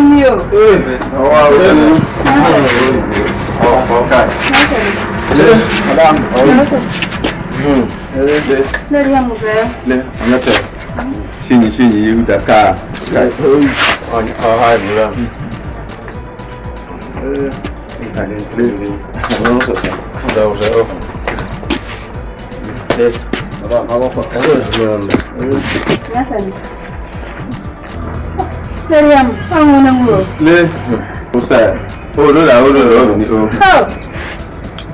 meu. Ừ. Ừ. Xin xin yêu đã cả cái thứ còn có hai bữa lần. Ừ. Cái này lên nó có thể đâu sẽ không. Đây. Nó có có có cái rồi. Ừ. Nhá thần. Đây em. Anwụna m o. Letu, ụsa, olola olola ọrụ n'ihu.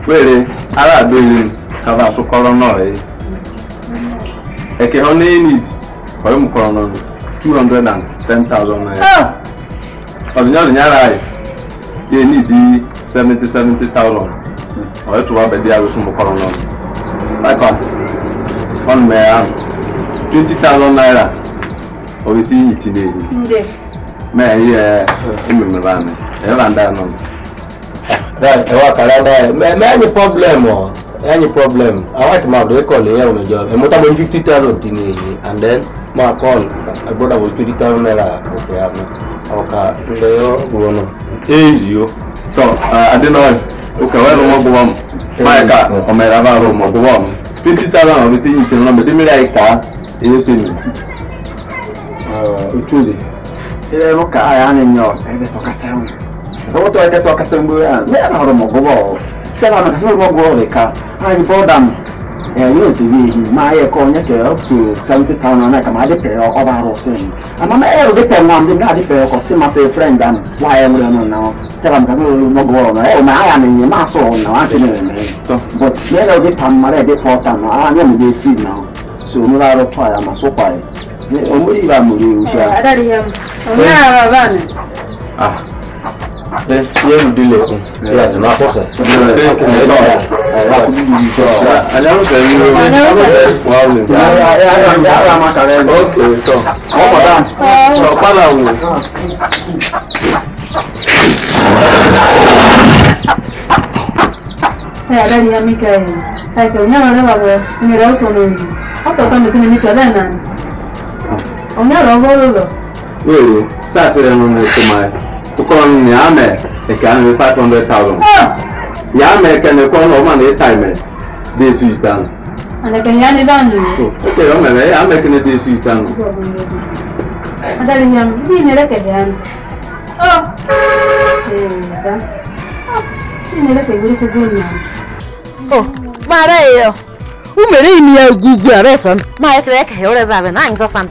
Were, ara abịa ka ba sụkọrọ n'ọyị. Eke na enid, ọyị m kọrọ 210,000 naira. Ọdịnya ọdịnya ara anyị, ya enid 70 70,000. Ọyị tụwa bedị ya wụsụ m kọrọ n'ọrụ. ọ na ọ mɛ yɛ mmemme ba mi ɛyɛ ba ndaa nom. right ɛwɔ akara ndaa mɛ mɛ ɛnyi problem ɔ oh? ɛnyi problem awa ti ma do ekɔli yɛ wɔn jɔ ɛmu ta mo fifty thousand ti ni eyi and then ma kɔl ɛgbɔdɔ wo twenty thousand naira ofe ano ɔka ndɛ yɔ gbɔ no. eyi o tɔ adinɔye o kɛ wɛrɛ mo gbɔ mu maa ka ɔmɛ yɛrɛ b'a rɔ mo gbɔ mu fifty thousand ɔmɛ ti yi tiɲɛ na mɛ dimi la yi ka eyi so mi. o tu Ile ruka ya ni nyo, ebe to katam. Owo to ebe to katam bu ya. Me na horo mo gobo. Sela na bodam. Eh yo si bi ke up to 70,000 na ka ma de pe o ba ro sin. Ama me ero de friend am. Wa ye mo no na. Sela na kasu mo gobo na. E ma ya ni ma so na wa te ne ne. To but me So mo la ro omuli bamuli yemudileko padà wò. ẹ adáríyá mi kẹrin ẹ kẹrin ní àwọn ọlọ́wọ́ rẹ ní ìrẹ́wọ̀n tó lórí ọ̀pọ̀ tó mi sí mi nítorí ẹ̀ náà. Onye ọrụ ụlọ? Ee, sasị rẹ nụ n'otu mmanya. Kụkọ nụ ya mee eke ahụ 500,000. Ya mee eke na-ekwe ọnụ ọma na ịta ime dị esu ite anụ. Anakan ya ni bandu. Oke, o mere ya mee eke na dị esu ite anụ. Adalị ya m, ndị nyere ka ya nụ. Oh! Ee, da. Ndị nyere ka eburu kubu nna. Oh, mara eyo. Umere imi ya ugwu ugwu a resan. Ma ekere ekere ore zabe na ngosana.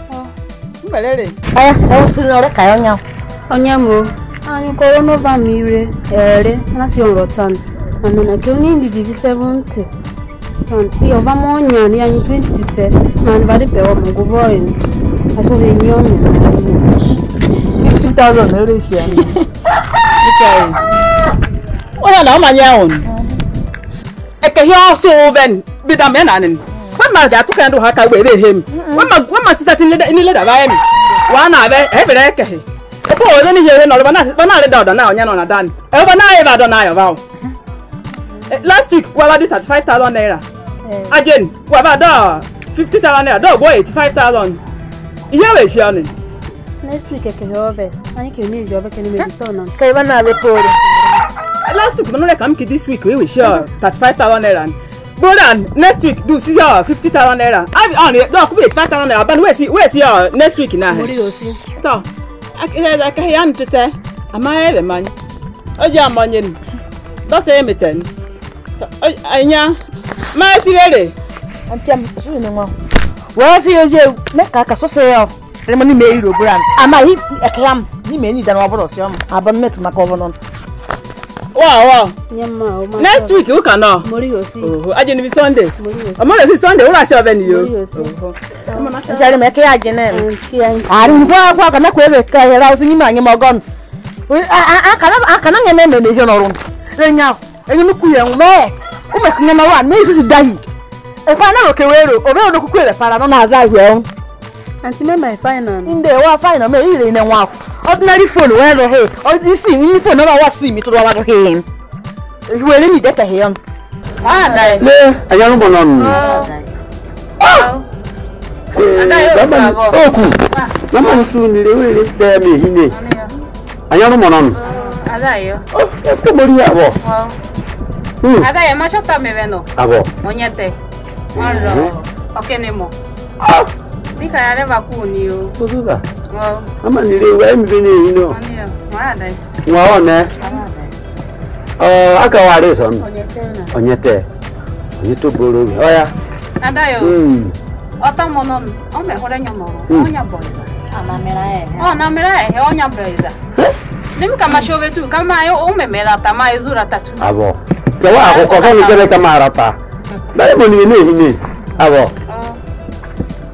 mbelere aya ewusiri ore ka ya onye onye m anyị kọrọ n'ụba m ire ere nasi nrotan mana na ke onye ndidi bi 70 iyo vamo onyani yanyi 20 tite mani vari bewa muguvoini acho venyoni 50000 ereshia ona na omanya on ekehia ọsọ oven bidamenanini ma da to kan do haka we be hem wa ma wa ma sisa tin le ni le da ba mi wa na be e bere ke he e po le ni he no ba na ba na le da do na onya no na dan e ba na e ba do na yo o last week wa ba do 35000 naira again wa ba do 50000 naira do go 85000 iye we shi ani next week ke yobe ani ke ni yobe ke ni me so na ke ba na be po last week no le kam ki this week we we sure 35000 naira more than next week do see your uh, fifty thousand naira i be on uh, no could be five thousand naira but wait wait your next week na. mo rí òfin. tọ akẹ́yà ń tẹ́tẹ́ àmọ́ ẹ rẹ̀ mọ́ ni ó jẹ́ àmọ́ yẹn ni lọ́sẹ̀ yẹn mi tẹ̀ ni ẹ̀yà máa ti rere. àǹtí àmì sùúrù ni wọn. wọ́n sí oye mẹ́ka kà sọ́sẹ̀ yọ rẹ́mọ́ ní mẹ́rin rògbòrà àmọ́ yìí ẹ̀kẹ́yà ní mẹ́rin ìdáná wọn bọ̀dọ̀ sí ọmọ àbọ̀ mẹ́tùmákọ́ ọ̀bọ̀n náà wow wow. Oh next week who kan náà. mori yóò sí. sunday. mori yóò sí. ọmọ rẹ sí sunday wúrà aṣọ ọbẹ nìyó. mori yóò sí. njẹri mẹ kí ajẹ náà. àrùn bọ́ ọkọ àkànná kò ebe ká ẹ̀rọ yìí mà nyẹ mọ gọ́n. àkànná yẹn mẹ́mẹ́ mi hẹ́ nọ̀rọ̀ ẹ̀yà ẹ̀yìn mi kú yẹn mẹ́ẹ̀ ọmọ ẹ̀kú yẹn náà wà mí ìṣúṣù dá yìí. ẹ̀fọ́ náà lókè wéèrò òbí òdo kúkú ẹ̀rẹ̀ para náà náà zá ìwẹ̀ ọ̀hún. àǹtí mẹ́mẹ́ fáìnà. ndé wọ́n fáìnà mẹ́ẹ̀ yìí rè é náà wọ́n àkú ordinary phone wey no hey or this thing any phone number wa see mi to wa wa no hey him were ni data hey on ah dai le ayanu bo non ah lama oku lama ntu ni le we le se mi hine ayanu mo non adayo o ko mori abo adayo ma shota me veno abo onyete Ọ̀rọ̀ ọ̀kẹ́ni mọ̀. Bika yale makunio. Kuzuka. Oh. Ama niliwa mbi ni ino. Mwana. Mwaone. Oh, aka wale son. Onyete. Onyete. Onyete buru. Oya. Adayo. Mm. Ota monon. Ome hore nyomoro. Mm. Onya boiza. Anamera ah, ehe. Oh, namera ehe. Onya boiza. Nimi kama shove tu. Kama ayo umemera tama izura tatu. Abo. Jawa ako kwa kwa nikele kama arata. Dari mo ni ni ni. Abo.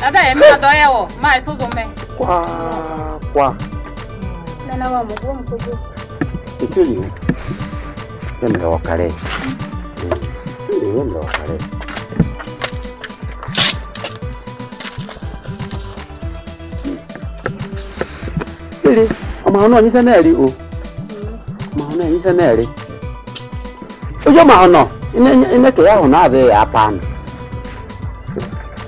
Dada yamina doyawo ma iso zome. Kwa kwa. Nana wa mugo mkojo. Ikili. Yenda wakare. Ikili yenda wakare. Ikili. Amahono anyisa neri o. Amahono anyisa neri. Ojo mahono. Ine ine ke yaho na ave apana.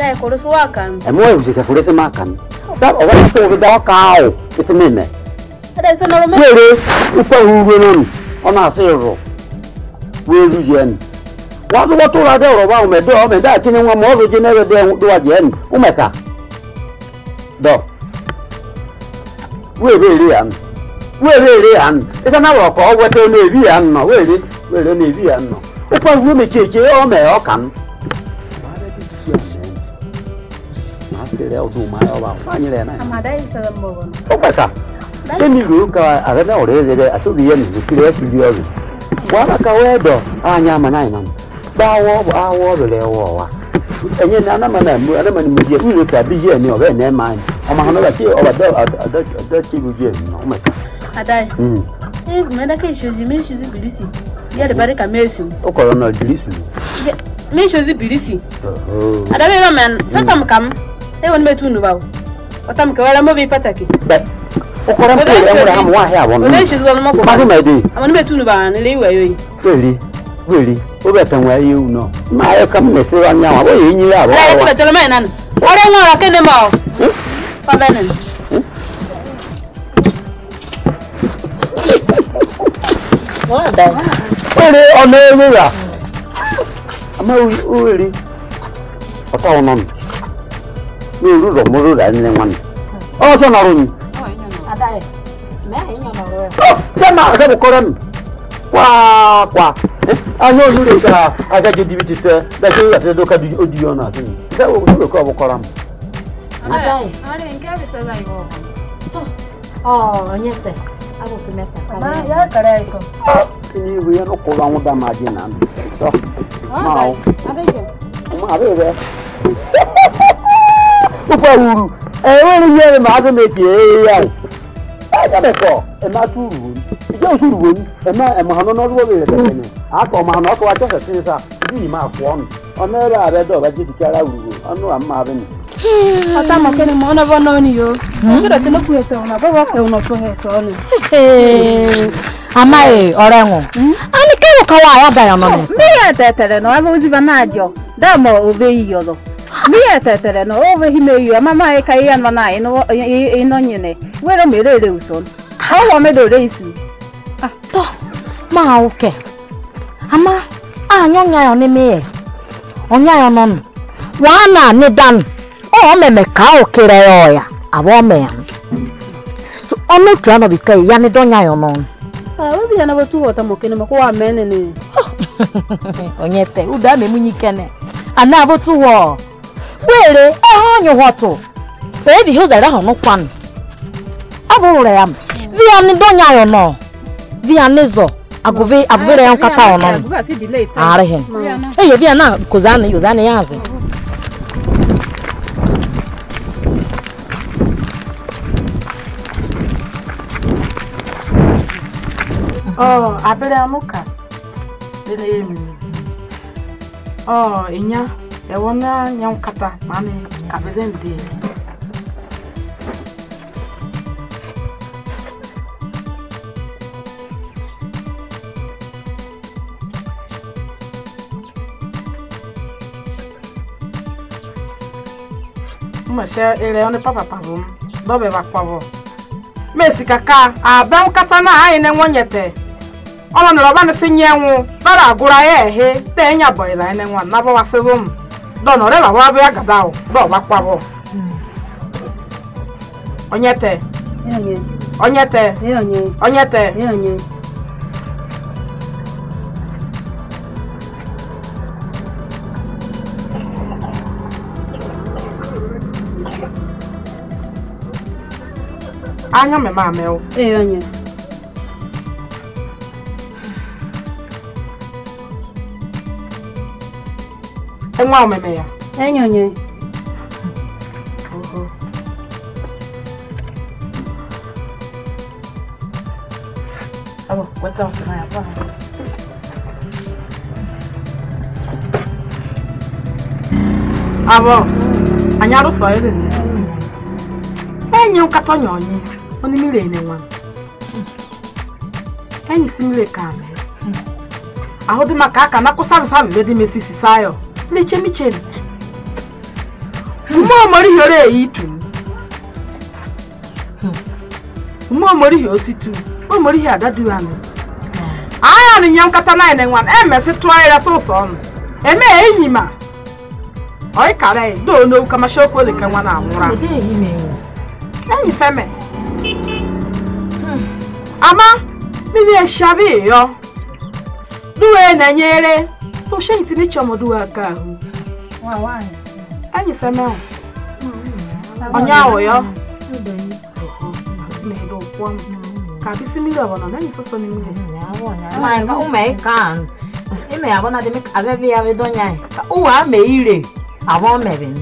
Dai koro so wa kan. E mo e usika fure se ma kan. o wa so o. Isi mi me. Ada so no me. Were ipa Ona se ro. We ru je ni. ro ba o me do o me da kini won mo ro do wa je ni. O me ka. Isa na wa ko o o na eri ya ni no. Were were na ni no. Ipa uru me cheche o me o da yau to ma yau ba kwa ni le na amma dai ta zan bobo ko ka sai mi go ka a ga na ore da a so di yan ni kire ya fili yau wa ba ka we do a nya ma nai nan ba wo ba wo do le wo wa enye na na ma na mu na ma ni mu je ku le ta bi je ni o be na ma ni o ma no ba ti o ba do do do ti bu je ni o ma ka adai mm eh me da ke shozi me shozi bilisi ya da bare ka mesu o ko na bilisi me shozi bilisi adabe ba man sa kam kam hewa nimetundu baba watamke wala mo bipataki okora mpere amura hamu wahe abono uneshizwa no mako bari maidi ama nimetundu bana ile iwe yoyi kweli kweli obetanwa yi uno ma ayo kam mesewa nyawa bo yinyi abo ala kuna tole mena nana ore ngora kene mao pabenen Ere ọ̀nà ewé rà. Àmọ́ òwe rí ọ̀tá ọ̀nà nù ni ru ro mo ru ra ni wan o so na ro ni o inyo na ada e me inyo na ro e se ma se bu koran kwa kwa a no ru re ka a se je dibiti se da se ya se do ka di odi yo na se ni se wo ru ko bu koran ada e are nka bi se la yo to o nyese abu se meta ma ya kara e ko ni wi ya no ko ba mu da ma ji na to ma o abe be púpọ̀ wùrù ẹ̀rọ ni yẹ́rì máa tún lè fi èèyàn àì. ẹ jábẹ̀ kọ ẹ máa tú rù wọ́n ìjẹ́ òsù rù wọ́n ẹ máa ẹ̀mọ̀ hàn ọ́nà ọdún rẹ̀ tẹ̀lé ni ọmọ hàn ọkọ̀ ajọ́ fẹ̀sí ni sá ibi yìí máa fọ́ mi ọ̀nà ẹ̀rọ ààrẹ dọ̀ bá jẹ́bi kíara wùrù wọ́n ọ̀nà wà máa bẹ̀ amaghị ọrụ enwụ anyị kewụ ya bara nọ n'ụtọ. mmiri etetere na ọ bụ oziba na-ajọ dama obe yi yọrọ mietetere no ovehimeiyo mama ekaianwana ino nyine wero merere uson awo medore isu ah, to maoke ama anyonyayo ni mie onyayo non wana ni dan omeme ka okireyoya avomeyan so ono tuano bikai yani donyayo non awebiana ah, botuwota mokene moko wamenene onyete me kene. udame munyikene anabo tuwo bwere ehonyo hoto tedi hiuza iraho nukwan aburure yam via ya donya yo no via ni zo aguvi avire yon kata ono are hen eye via na kozani yozani ya Oh, abere amuka. ɛwɔ na nyɛ nkata maame abɛdɛ ndeɛ mmɛhyɛ ɛrɛ ɔne papapa bom dɔbɛ bakpabɔ mesi kaka abɛn kata na ayi ne ŋɔ nyɛ tɛ ɔmɔ nɔrɔ ba ne se nyɛ ŋu bɛrɛ agorɔ ayɛ ɛhe tɛ ɛnya bɔyila ɛne na ba wa se bom dɔnɔ rɛ la wa bɛ agada o dɔw ba kpa Onyete, Onyete, tɛ ɔnyɛ tɛ ɔnyɛ tɛ. anya mɛ maa o. ee ɔnyɛ. nwa omeme ya enyonye mhm. Alo, weta ọkụ na ya, gwa ha. Abo, anyaro onye ni. Enye ukato nyonyi, oni mmiri ka ahụ Enye simile kame. Aho di makaka na kusabi sabi bedi mesisi sayo. lechemi chene umomori yore eitu umomori yositu umomori yadaduanu aya ni nyankata na ene nwan emesi twaira ụsọ onu eme enyima oi kare do no kama shoko le kanwa na nwura enyi feme ama mimi eshabi e yo duwe na enyere ushe ntini chọ mọdụ aka ahụ anyị seme onye ahụ ya mehede ụkwụ ka bisi mmiri ọbụna na anyị sọsọ n'ime ime ya abụna dị ka abịa ya bido onye anyị ka ụwa ama ire me mere m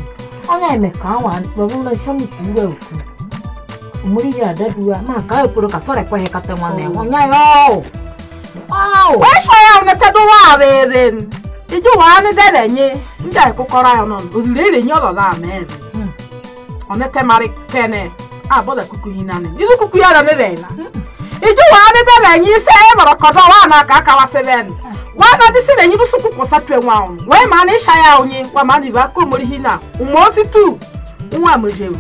onye eme ka awa kpọrọ chọmiti iwe okwu muri ya daduwa ma ka ekuru ka sore kwehe kata mwana mm. onye anyị ọụ ọụ wee shọya nete duwa abịa ebe m iju wa ni dele nye nda ikukora ya non ozire ire nye olola amen onete hmm. mari kene a boda kuku hina ni izu kuku ya ni reina hmm. iju wa ni dele nye se e moro kodo wa na aka aka hmm. wa seven wa na disi na nyibu suku kosa tue nwa onu we ma ni sha ya onye wa ma ni ba ko mori hina umo si tu nwa mojewu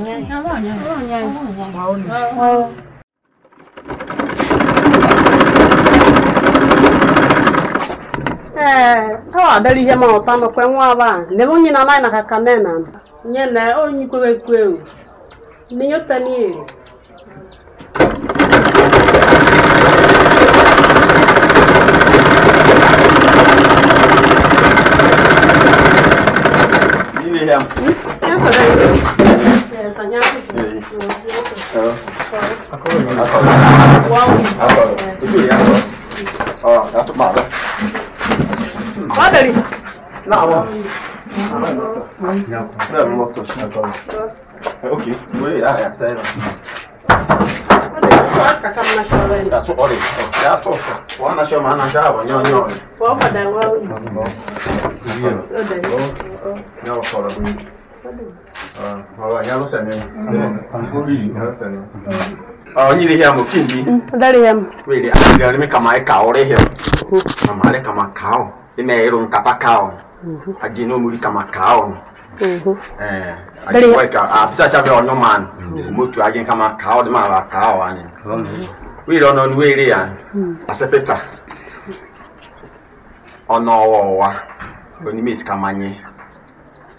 Yeah, yeah, yeah, yeah, yeah, yeah, yeah. tawa dali hema otano kwe mwaba nebo nyina nai nakakane na nyene o nyikwewe kweu niyo tani Yeah. Wow. À, ờ, đã tụt bỏ rồi. má bẹ̀rẹ̀. láwọn náà bí mọ́tò ṣe àgbà ok wọ́n yà á tẹ́ ẹ That's all it. That's all. One nation, one nation, one yon yon. What about that one? Zero. No, for a week. Ọ̀rọ̀ ìyá ló sẹ̀mí ẹ̀. Ọ̀ nyiri hẹ́ mo kí n bí. Dari hẹ́ mo. Wéèrè àti ìrìn àrímí kàmá ẹ̀ka ọ̀rẹ́ hẹ́. Màmá rẹ̀ kàmá kàá ọ̀ imeero nkapa kao mhm. ajina omuri kama kao abisasa bɛ ɔno man omotu mhm. agin kama kao de ma ba kao wani mhm. wiire ɔno nu ere ya asepeta ɔno ɔwɔwa onimi isikamanye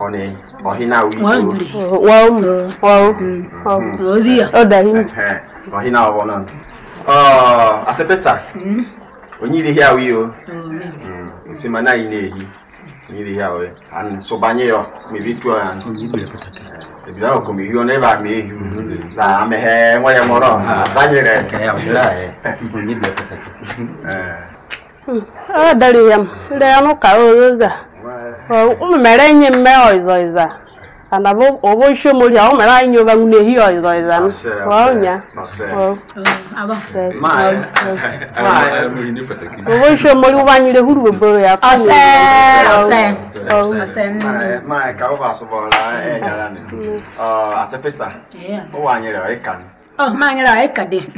ɔne ɔhina wiiri o wɔwu eh, eh, oziya ɔdahin ɔhina ɔwɔ nɔ oh, asepeta onyiri hia wi o. Nisema na ile hii. Nili yawe. Eh. An sobanyewa mibitwa yangu. Ebira ko miliyoni La amehe moya moro. Sanyere. Mm. Ah, daliyam. Leyano ka oyoza. Umemere nyime oizoiza. and abo obo isho mori awo mera inyo ba ngune hiyo izo izan wao nya um, aba ma ma obo isho mori uba nyire huru bebo ya ase ase ase ma ka oba so bola e gara ni ah ase peter o wa nyire o ikan oh ma nyire o ikade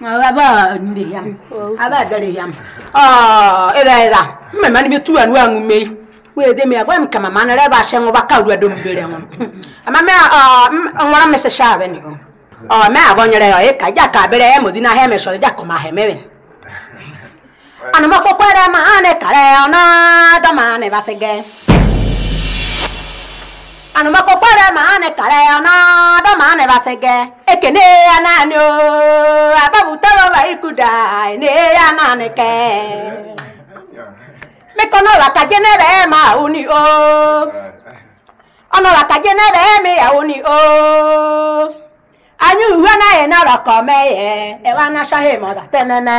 aba nyire yam aba dare yam ah ebe ebe mmemme ni bi tu anu anu mei wele de mea boem kama mana re ba shengo ba kaudwa dum bere ngom ama me a ah, mm, ngora me se shabe ni o o oh, me a bonyere o e ka ja ka bere e modi na he me so ja ko ma he me ben ana ma ko kwere ma ane kare ona da ma ne ba ana ma ko kwere ma ane kare ona da ma ne ba se ge ekene ya ni o ababu to ikuda ne ya ne ke miko noraka jenere e ma uni o onoraka jenere e mi ya uni o anyị uwe anaghị narọkọ meye ewe anachọghị m ọda tenene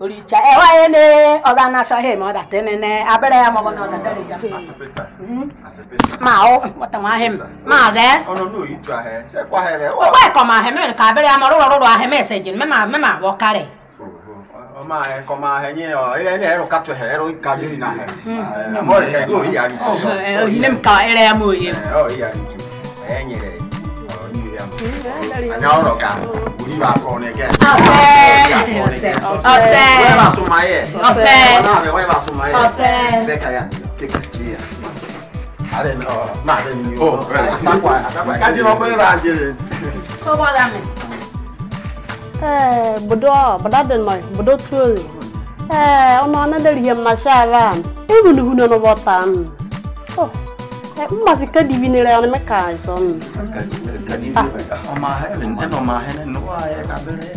oricha ewe anyị ne ọda anachọghị m ọda tenene abịrị ya mọgọ na ọda dere ya hmm? ma ọ wọtanwaghị m ma ọdẹ ọkwa ịkọ ma ahịa mere ka abịrị ya mọrọ rụrụ ahịa mese ji mema abọ karị koma koma henyeyo ile ile ero katwe hero ikaju ina he na mole ke go ya ni to ine mka ile ya muye oh ya ni tu enyere anyaoroka buri ba kone ke ose ose ba sumaye ose na be ba sumaye ose se kaya te kachia are no ma de ni o asakwa asakwa kadi no ko ba jere so ba dame bodo bodo den mai bodo tuol eh ona na der yem na shara ibu lu huno oh eh mma si ka divi ne re ona me ka so ka divi o ma he ne no ma he ne no wa ya ka bere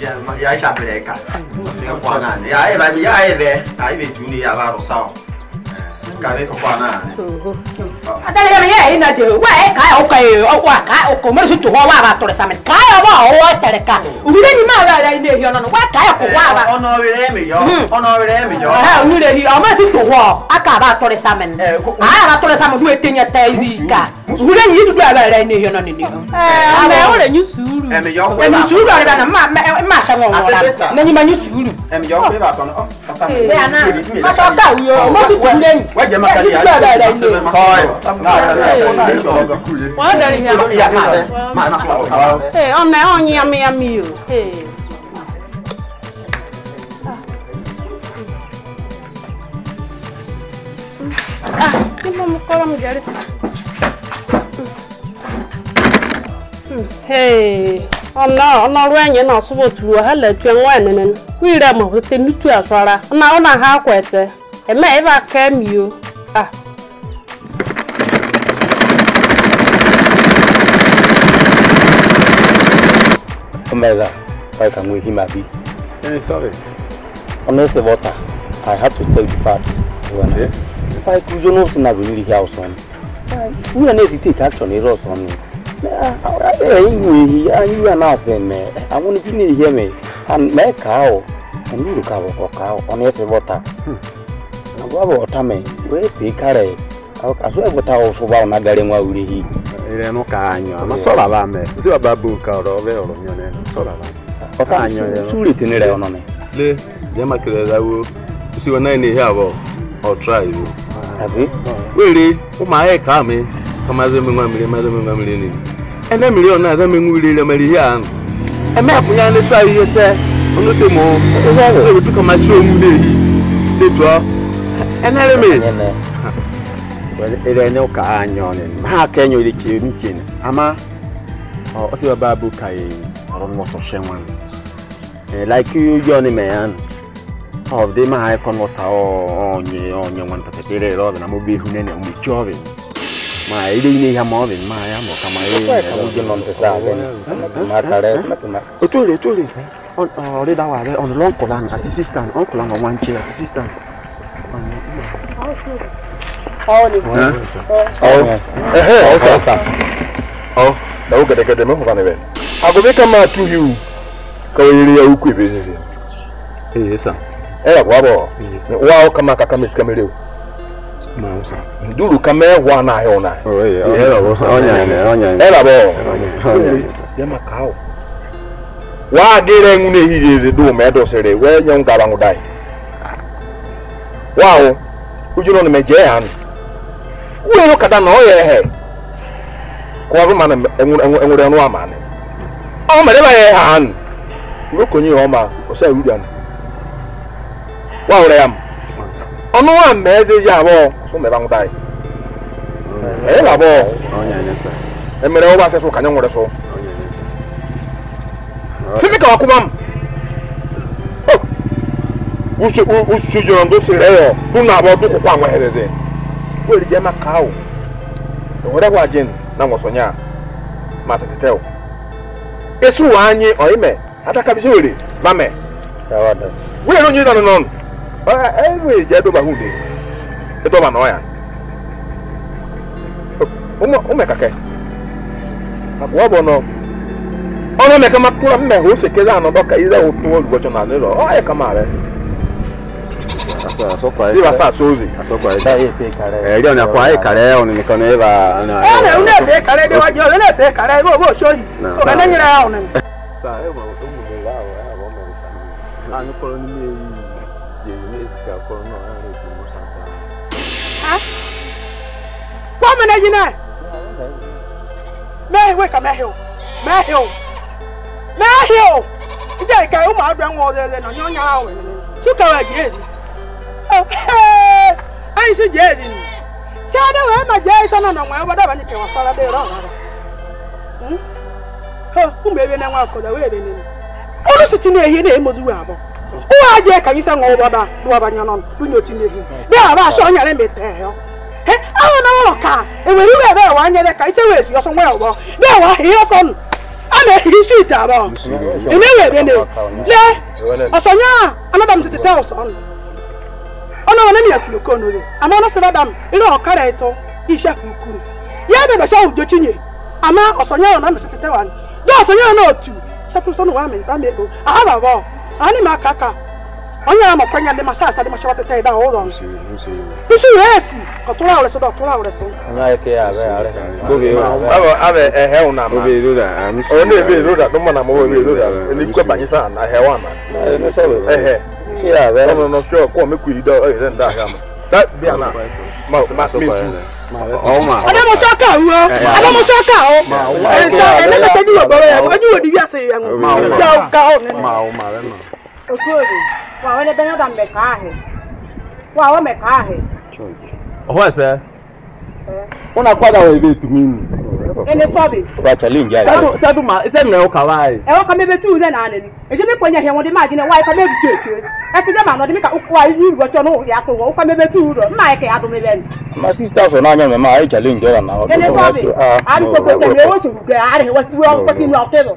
ya ya shabere ka ne kwa na ya e ba mi ya e be ka e be ju ni ya ba ro sa o kare ka o ka o wa ka o ko mo su to wa ba to sa me ka o ba o wa tere ka u ni ni ma ra ra ile yo no wa ka ko wa ba ono re mi yo ono re mi yo ha unu re hi o ma si wa aka ba to sa me ba to sa du etenye ta iri ka u ni du ara ra ile yo no ni ni eh me o re ni sùúrù e mi yo ko ba sùúrù ara na ma ma sha wo wa na ni ma ni sùúrù e mi yo ko ba to o ta me ya ma to ta yo mo si to le ni 啫嘛，真係真係真係，係，我哋係乜嘢啊？買乜樓啊？誒，我咪我飲咪飲咪要，誒。Ah, kita mau kolam jadi. Hey, ona ona ruan ye na subo tuo hele tuen wa nenen. Wi ra mo te ni tu asara. Na ona ha kwete. Eme e ba kemi o. Ah. Omega, why can we him Any service? Honest water, I have to tell you facts. Okay. If I could not have really here son. We are hesitate action is us on me. Anyway, you are not then. I want to hear me. And my cow, and you cow, cow, honest water. Hmm. waba otame wepikale awo kaswe gutawo fuba onagale mwa ulihi ile mukanywa amasola bame ziba babuka orobe oronyone sola bame okanywa suli tinile onone le jema kireza wo usiwa nine here abo or try you azi wele umaye kame kamaze mingwa mile maze mingwa mile ni ene milioni aze mingulile mali yanu eme apunyane try yete onutemo ezawe ebutuka macho mudeli tetwa enere me enene wele ele ka anyo ne ha ka enyo ile chi ni chi ama o si baba bu ka yi oro no so shenwan eh like you yo ni me an of the ma icon what o onye onye wan ta tere ro na mo bi hu ne ne mu chove ma ile ni ya mo bi ma ya mo ka ma ye ka mo je non te sa ne ma ta re o to le to le o le da wa re on lo ko lan at sister on ko lan wan chi at sister on agụbịka m atụghị iwu ka ya ukwu ahụ ka kama n'a yɛ o n'a ye ɛyɛ bɔ yamma ka o wa de kujiro no meje han wo no kada na oye he ko aru ma na enwure no ama ne o mere ba ye han wo konyi o ma o sa wuri an wa ore yam onu wa meze ya bo so me ba ngudai mm. e la bo onya nyesa e mere o ba se so kanye ngure so Simi kawakumam usujuran do sire tu tuna bo du kwa ngwa herede we ri jema kawo ngora e kwa jin na ngosonya ma tetetew esu wa anyi oime ataka bi sore mame tawada we ro nyi dano non eh we je do ba hunde e do ba no ya umo umo kake akwa bono ọnụ mekama kpụrụ mmeghụ sekere anọ dọka ize ụtụ olugocho na alịrọ ọ ya kama arịa sivasatsudzi ndio nakwa ekala yao nimekana eva unete ekala ndio wajo unete ekala bo bo shori kananyira yao nani sa ewa umwe lao ya bomba sana anu kolo ni mie je ni sika kolo no ya ni mo santa ha kwa mena jina me we ka me hill me hill me hill ije ka o ma do en wo le le no nyonya awe suka wa je I see Jerry. my my son and you aisi jezi ni si ade wee ma jee isa na na nwa obodo abanye kewa sara de ro na ha umu ebe na nwa akoda wee de ni olu si tine ehi na emodu wa abo uwa je ka isa nwa obodo du abanye no du nyo tine ehi de aba so nyare mete yo he awo na wo ka e were we be wa nyere ka ise we si oso nwa obo de wa hi oso nu a na ehi si ita abo ene we be ne le oso nya anaba mtete te oso nu ona wona miyakulu konole ama ona sebadamu ire okara eto ishe kukuru ya bebe sha ujo chinye ama osonye ona no setete wan do osonye ona otu setu sonu wa me ba me go ahaba bo ani ma kaka ọyẹ àmọ fẹyìn àdèmà sáàsì àdèmà ṣọwọ tẹtẹ ìdá ọ̀rọ̀ bísí rẹẹsì kọtúrà ọrẹ sọdọ ọtúrà ọrẹ sọ. ọláyẹkẹ abẹ arẹ tóbi o abẹ abẹ ẹhẹ ọ̀nà àmà tóbi ìlúdà àmì sí ọ̀nà ìbí ìlúdà tó mọ̀ nà mọ̀ ìbí ìlúdà ẹni kú ẹ̀bà yín sáà nà ẹhẹ wà nà. ẹhẹ ọ̀nà ọ̀nà ṣọ kọ́ mi kú yìí dọ́ ẹ̀yẹ sẹ́ni dá àgá mi. Adamusa ka wo Adamusa ka o ẹnta ẹnẹmẹ tẹbi wọ bọrọ yẹ ọdún wo di wíwá sẹ yẹ ń wọ ọjà ọkà ọ nínú waone benyoda mmekaahe wawo mekaahe ohwese eh? eh. unakwada waivetumini ene sobi wachali njali sadu sadu ma ise mna okawai e eh, oka mebe tu ze e na aneni eje mi ponya hewo de ma jine wai ka mebe cheche e ti de ma no de mi ka ukwa yi ru cho no ya ka mebe tu ro e ma e ke adu mebe ni ma sister so na nya me ma ai chali njala na o ene sobi ah, ari ko ko te me wo chu ga ari wo wo ko ti no te do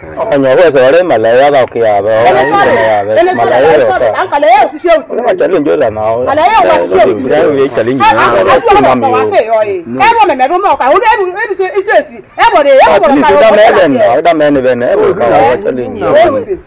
Coño, pues ahora malaya ga ke ya ba. Malaya ga ka. An kala ya su shehu. Ma challenge yo la na. Kala ya wa shehu. Ya yo challenge na. Ba ko ma mi. E bo me me bo mo ka. O de bu e bi se ise si. E bo de e bo ka. Ni da me ben. Da me ne ben. E bo ka wa challenge.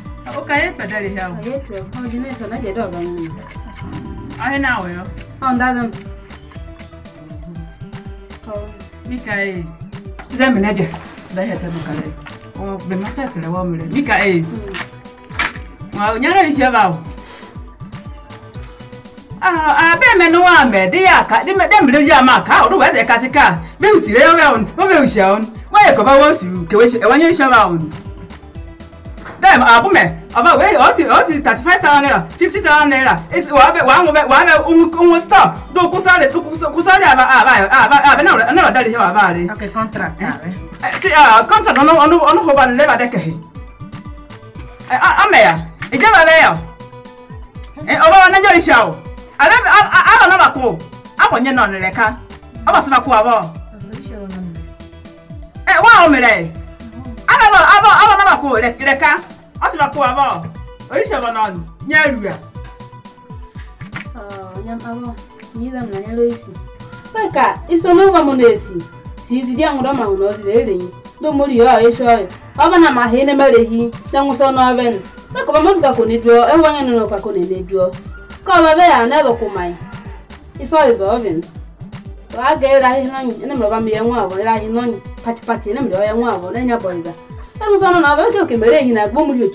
A do ukaletwa dali hao kaletwa ujineto najedoa banyuma ahe nawe yo ondaza mikae zame naje dahi atamukale bemakakile wamule mikae nyalo ishe bao abẹ́mi ni wọ́n àmẹ́ dí àká dẹ́mi lójú àmọ́ àká olúwa ẹ̀dẹ̀ kásíkà bí òsì rẹ̀ ọ̀rẹ́ òun ó bẹ̀ òsì àwọn wọ́n yẹ kọ́ bá wọ́n sì kéwé ẹ̀wọ́n yẹn o òun bẹ́ẹ̀ àbúmẹ̀ ọba wẹ́ẹ̀ ọ̀sì ọ̀sì thirty five thousand naira fifty thousand naira wàá bẹ wàá bẹ wàá bẹ ohun stop tó kúsáré tó kúsáré àbá àbá àbá àbẹ náà dáre yẹ wàá bá rẹ. ok contract ààrẹ. Eh? Eh, uh, contract ọ̀nà ọ̀nà ọ̀nà ọba nílẹ̀ bàdẹ́ kẹ̀hìn. ọmọ ya ìjọba bẹ́ẹ̀ yọ ọba wa nájọ ìṣà o àbẹ àbọ̀ náà bà kú o àbọ̀ nyẹ nọ nílẹ̀ ká ọba sọ bà ẹ wá ọmọ rẹ àbọ̀ àbọ̀ àbọ̀ náà bà kú o ká. ọ sị na ọdụ ka isono na-esi si izidi anwụrụ ọma na ọ ziri erenyi ya ọrịa ọ na ma ha enemereghị na nwụsọ n'ọrụ maka ọbama dụkakọ na-eduo ewanye nọ na-eneduo ka ya na-elụkwụmanyị isi ọrịza ọvịn ọ aga ere ahịhịa n'ọnyị enemere ọbama ya nwa abụọ ere ahịhịa nwa abụọ na ọnụ na ọba eke mere ehi na agba mmiri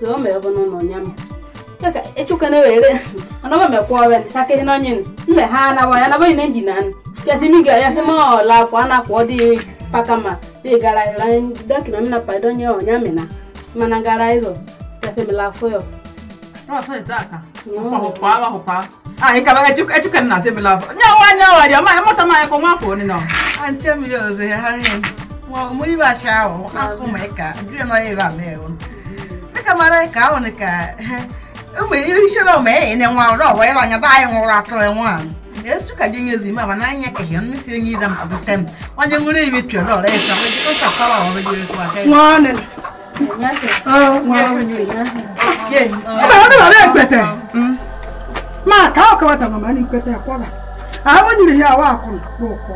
so o mere ọbụna ụlọ nya m kaka ịchụka na ewere ọnọba mekwa ọrịa na sakehi na onye mbe ha ya na anụ yasi mi gara yasi ma ọla paka ma dị gara ịra dọkịta m na pado ọnya mana gara ịzọ mela afọ ya na ma afọ muri bashaho akomeka ndio na yeye bameo sika mara ka oneka ume yisho ba me ene nwa ro wa ba e nya ba ye nwa atro nwa yesu ka dinye zima ba na e nya ke hen mi sire nyiza ma tem wanye ngure e ibe tyo ro le sa we ko sa kala wa ah, be yiri kwa ke mwana nyake oh mwana nyuri nyake ye ndo ba le kwete hmm? ma ka o ka wata mama ni kwete kwa ba abo nyuri ya wa ko ko ko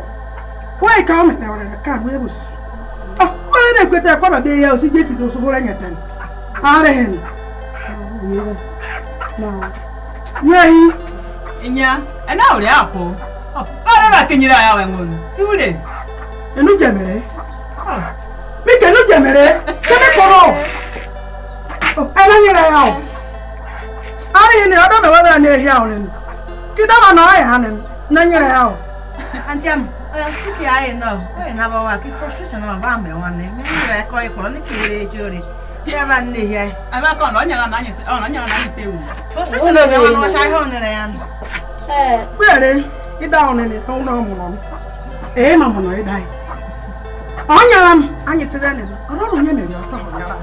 ka o me na ora ka we busu wọ́n rẹ̀ pé tẹ́ ẹ pọ̀nà dé ẹyẹ òsì jésì tó sọ́kó rẹ̀ yẹn tán ààrẹ ẹ̀ yẹ́yí. ìyá ẹ náà rí àpò ọ̀rẹ́ bá kéyìnrẹ́ àyà wẹ̀ wọ̀n síwúrẹ́. ẹnu jẹmẹrẹ mi kẹ ẹnu jẹmẹrẹ sẹbẹ kọrọ ẹ lẹ́yìn rẹ yà o ara yìí ni ọdọ mẹwàá bẹ̀rẹ̀ ni ẹ yà o nínú kí dábàá náà ẹ hà nínú lẹ́yìn rẹ yà o. àǹtí àmì. Oya sipi aye no. Oya na ba wa ni ko e ni kire jore. Ti ni ye. E ba ko no nyara na nyi ti. O no nyara na nyi pe ni re Eh. Bere i da on ni ni. O no ro nye me ri o to mo nyara.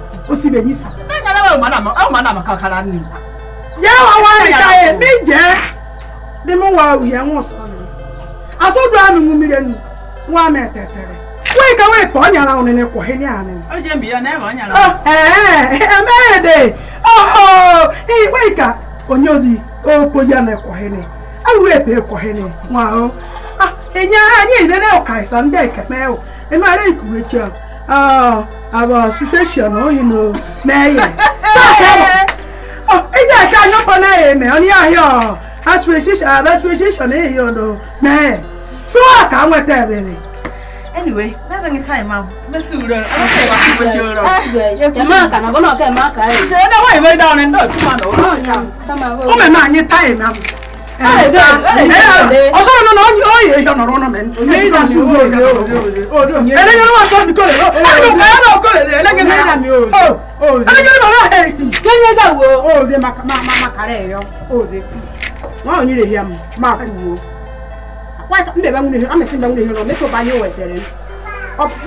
ni si. Na nyara wa ma na ma. O ma na ma ka kara ni. Ye wa ni ta ye mi je. Di mo asụdụ anụ m mmiri enu nwa m etetere weka weka ọ nyara ụnene kwọhịrị anị ah, eh, eh, emeghede weka onye odi okpo ya ah, na ekwọhịrị awụrete ekwọhịrị nwa ahụ enye anyị ilele ọkaịsa ndị ekeme emere ikuwechi ah, abụ sufeshọn ohi na meeye ije ka anyo po na eme oni ahio aswishi abaswishi uh, shone iyo no na so aka nweta ebere anyway that's any time am me su ro i say wa ku shi ro ya ma ka na go na ka ma ka e se na wa e me down and do tu ma no o oh, me ma anyi time am ọsọrọ nọ n'onye oyi eyi ọnọrọ ọnọ mẹ ntọ n'eyi na su oyi oyi ẹlẹgẹ ló wà tó mi kọlẹ lọ ẹlẹgẹ ló wà kọlẹ lẹ ẹlẹgẹ ló wà mi ozi ẹlẹgẹ ló wà eyi lẹyìn ẹgbẹ wo ozi makara ẹyọ ozi wọn ò ní lè yẹ mu máa kú wo àpáta mbẹ bẹ ń wúni amẹsí bẹ ń wúni hìrọ mẹtọ bá yẹ wọ ẹsẹ rẹ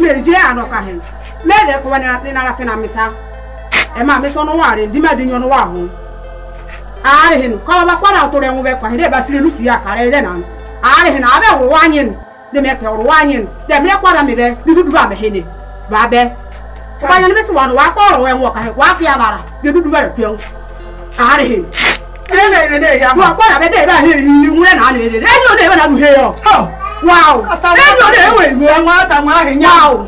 mẹjẹ àná ká hẹ mẹlẹ kọ wà ní nara sí na mi sá ẹ máa mi sọ ọnà wà rẹ ndí mẹ dín yọ ọnà wà hó aare henu kɔba ba kpara to rɛŋu bɛ kɔhi de ba sire nusu ya kare de na aare henu abe wo wa nyenu de mɛ kɛ wo wa nyenu de mɛ kpara mi bɛ dudu duba bɛ hene ba bɛ kɔba nyenu bɛ si wa no wa kɔrɔ wɛŋu wɔ kɔhi wa kia bara de dudu duba de tuyɛŋu aare henu ele ele ya ma kwa na be de ba he yi mu le na le le le yo de ba na lu he yo ha wow e yo de we we wa ta ma he nya o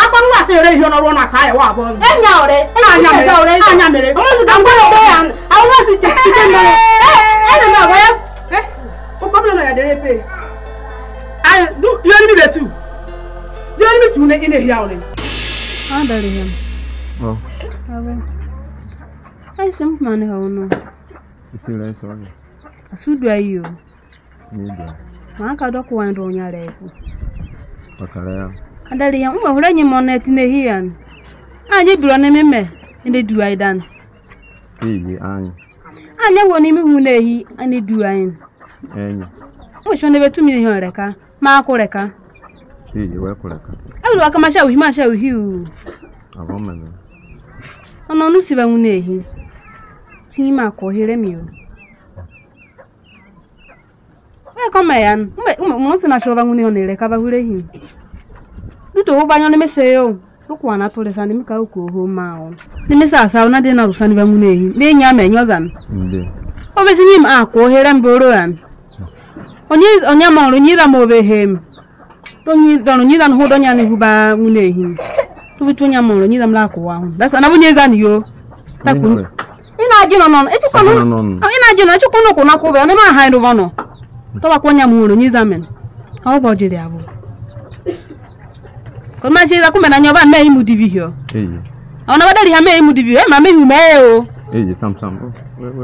agbọrọ wa se ere ihe ọnọrọ e e na ka ẹwà abọ mi. ẹnya ọrẹ ẹnya ọrẹ ẹnya mere ọmọ mi ka ngbọrọ bẹ ya àwọn náà ti jẹ ike mere ẹ ẹ nà mi àwọ ya. ẹ o gómìnà náà yàdé epe ayi du yóò ní bẹ tu yóò ní bẹ tu ní ilé ìyá ọrẹ. a dàrí yẹn. abẹ ayi sẹ n kuma ne ha ọnà. ìṣe rẹ sọ ọ yẹ. àsùdù ayi o. ní ìgbà. màá ka dọ́kọ̀ wa ń dọ̀ ọ́nyá rẹ̀ adali ya mgbe were nye mọna etinehi ya anyị biro n'ememe ndị du anyị dan iji anyị anyị wo n'ime ihu na-ehi anyị du anyị enyi mwisho nebe tumi ihe oreka ma akureka iji wee kureka ebiri waka masha uhi masha uhi u abọ mmemme ọnụ ọnụ si banwu na-ehi tinye ime akwa ohere mi ee kọma ya mgbe mgbe mgbe ọ sị na achọrọ banwu na ọ na-ere ka bahure ehi nditoubanya nimeseyo lukwana atholesa nimikaya ukuhumao nimisasau nadina rusani va muneyi ndinya amenyo zana ovesi nyima akuohela mbolo yana onyama lunyiza movehema lonyiza nihu donyani huba munehi tuvitu onyama lunyiza mulaku wahu dasa navunyezani yo inajino nono inajino ecikunu kuna kuveyo nimahaindu vono tovakuonyamuhu lunyiza mene auvojili avo komashira kumena nyoba me imudibihyo eyi ona badali ha me imudibihyo e ma me hu me o eyi sam sam oh,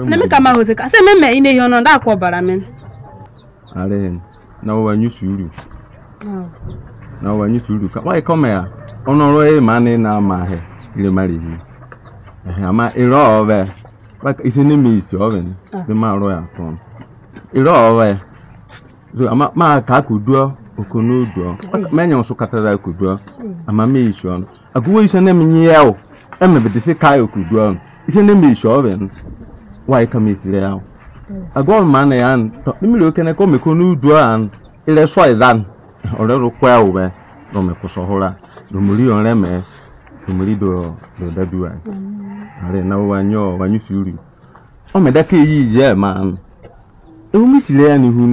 na me kama hoze ka se me me ine hyo no nda kwa bara men ale na wa nyusu yuru oh. na wa nyusu yuru ka wai kome ya ono ro e ma ni na ma he ile mari ni eh ama iro obe ba ise ni mi isi obe ni ah. be ma ro ya ton iro obe so ama ma ka ku okunu dua mɛnyɛ nso katara okudua hmm. ama mi yi sua no agogo yi sɛ ne mi nyi yɛ o ɛmɛ bi de se kaa okudua no isɛ ne mi yi sua ɔbɛ no waayi ka mi siri yɛ o hmm. agogo ma na yan tɔ ne mi lɛ okɛnɛ kɔ mi kunu dua yan ilɛ e sɔ yi e zan ɔlɛ do kɔ o bɛ dɔ mi kɔsɔ hɔ la domori yɔ lɛ mɛ domori do do da du hmm. wa ale na wa nyɔ wa nyu fiwuri ɔmɛ dɛ ke yi yɛ maa no ewu mi siri yɛ ni hu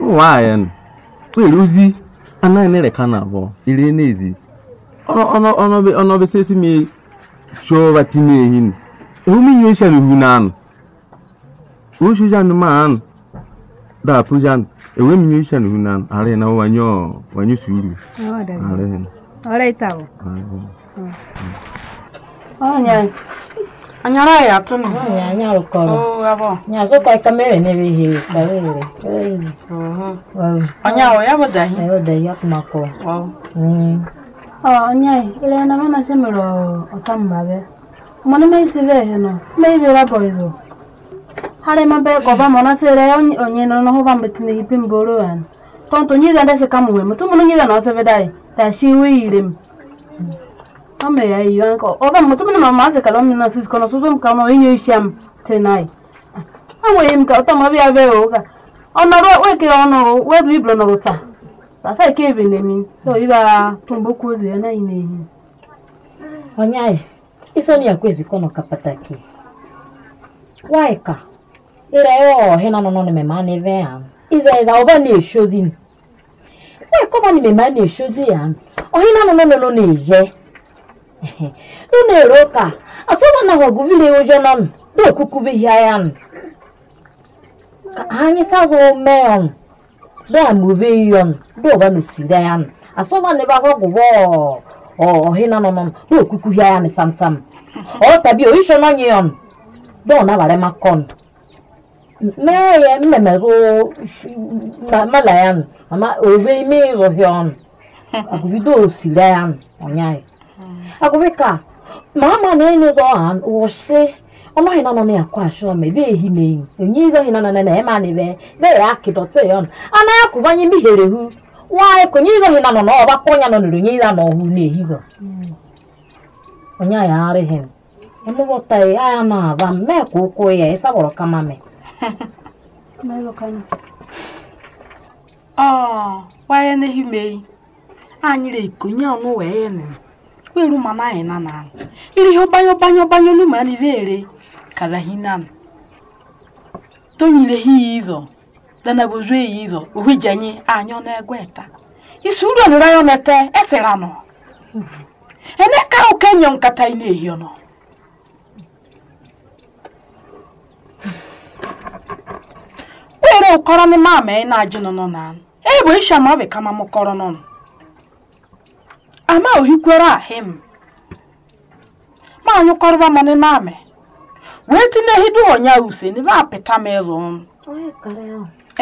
no wa yɛ no. ozi weruzi anaenerekana bo iri nezi onobesesimi anụ tinehini ehuminyeshaluhu nanu ushujanu maanu dapujanu eweminyeshaluhu nanu arena wanyo wanyo suru arena All right, Tavo. All right. Oh, yeah. anyara ya tunu ya anyara kọrọ o yabo nya so kwa kamera ne be he barere eh mhm anya o yabo dahi o dahi ya kuma ko o mm ah anya ile na mana se mero otamba be mona mai se be he no mai be ra boyzo hare ma be go ba mona se re onye no no ho ba mbetine hipim boro an tonto nyi da se kamu we tu mona nyi da no se be dai ta shi wi irem Ame ya iyo anko. Oba oh, mtu mna mama ze kalamu na sisi kono sozo mkama wenye isham tenai. Awe ah, yemka utama bia veo ka. Ona ro weke ono we biblo no ruta. Sasa kebe nemi. So iba tumbuku ze na ine. Onyaye. Eh, Iso ni yakwezi kono kapataki. Waika. Ira yo oh, hena nono ni memane vea. Iza iza oba ni eshozi. Waika oba ni memane eshozi ya. Ohina nono nono ni je nnu na-ere ụka asọba na ọgụbile ụjọ nọ na okwukwube ya ya ka anyị sago meon bea mube yon dọba n'osida ya asọba na ebe agwagwụgwọ ọhịna nọ nọ na okwukwu ya ya samsam ọ tabi oisho nọ nye yon dọọ nabara makon mee ya mmemego mala ya ama obe ime ịrọhịa ọnụ agụbido osida ya ụnyaahụ agụbịka ma a ma na enyego ọha wụsị ọnọghị na nọ na akwa asọ ma ebe ehi na enyi onye irohi na nana na ema nibe bere akidọtọyọn ana ya kụbanye mihere hu nwaanyị ka onye irohi nọ na ya nọ nụrụ onye ira na ọhụ na onye anya ka kama me wee weru mana anyị na na irihe ọgbanyọ gbanyọ gbanyọ lu ma livere kala hinam tonyile hi izo na bozue yi izo ohijanyi anyọ na egweta isi uru onere anyọ nete eferanọ eneka okenye nkata ị na-ehionọ were ụkọrọ n'ime ama ị na-ajụ nọ nọ na ebe isha ma ọ bụ kama mụkọrọ nọ ama ohikwere ahim maanyụkọrọba mani mame wee tinye hidu onya usen ibe apịta m ịlụ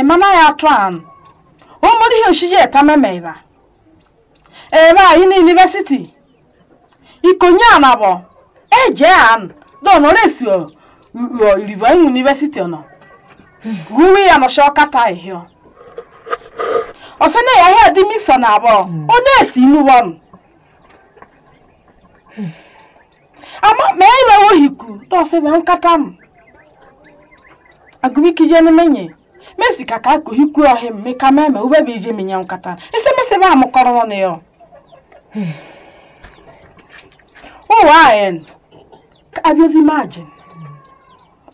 ịmana ya atụ anụ omori ihe oshiji etamemera ebe e anyị na yunivesiti ikonye anabọ eje anụ donoresi iribo yunivesiti nọ ruwe ya nọsha ọkata ihio ọsana ya ihe dị miso na abụọ hmm. ọ na-esi inuwọnụ ama mee iwe wohiku tosibe nkatam agubikijenimenye ije menya nkata ise mesibe amukorono yo uwaen abiozi maji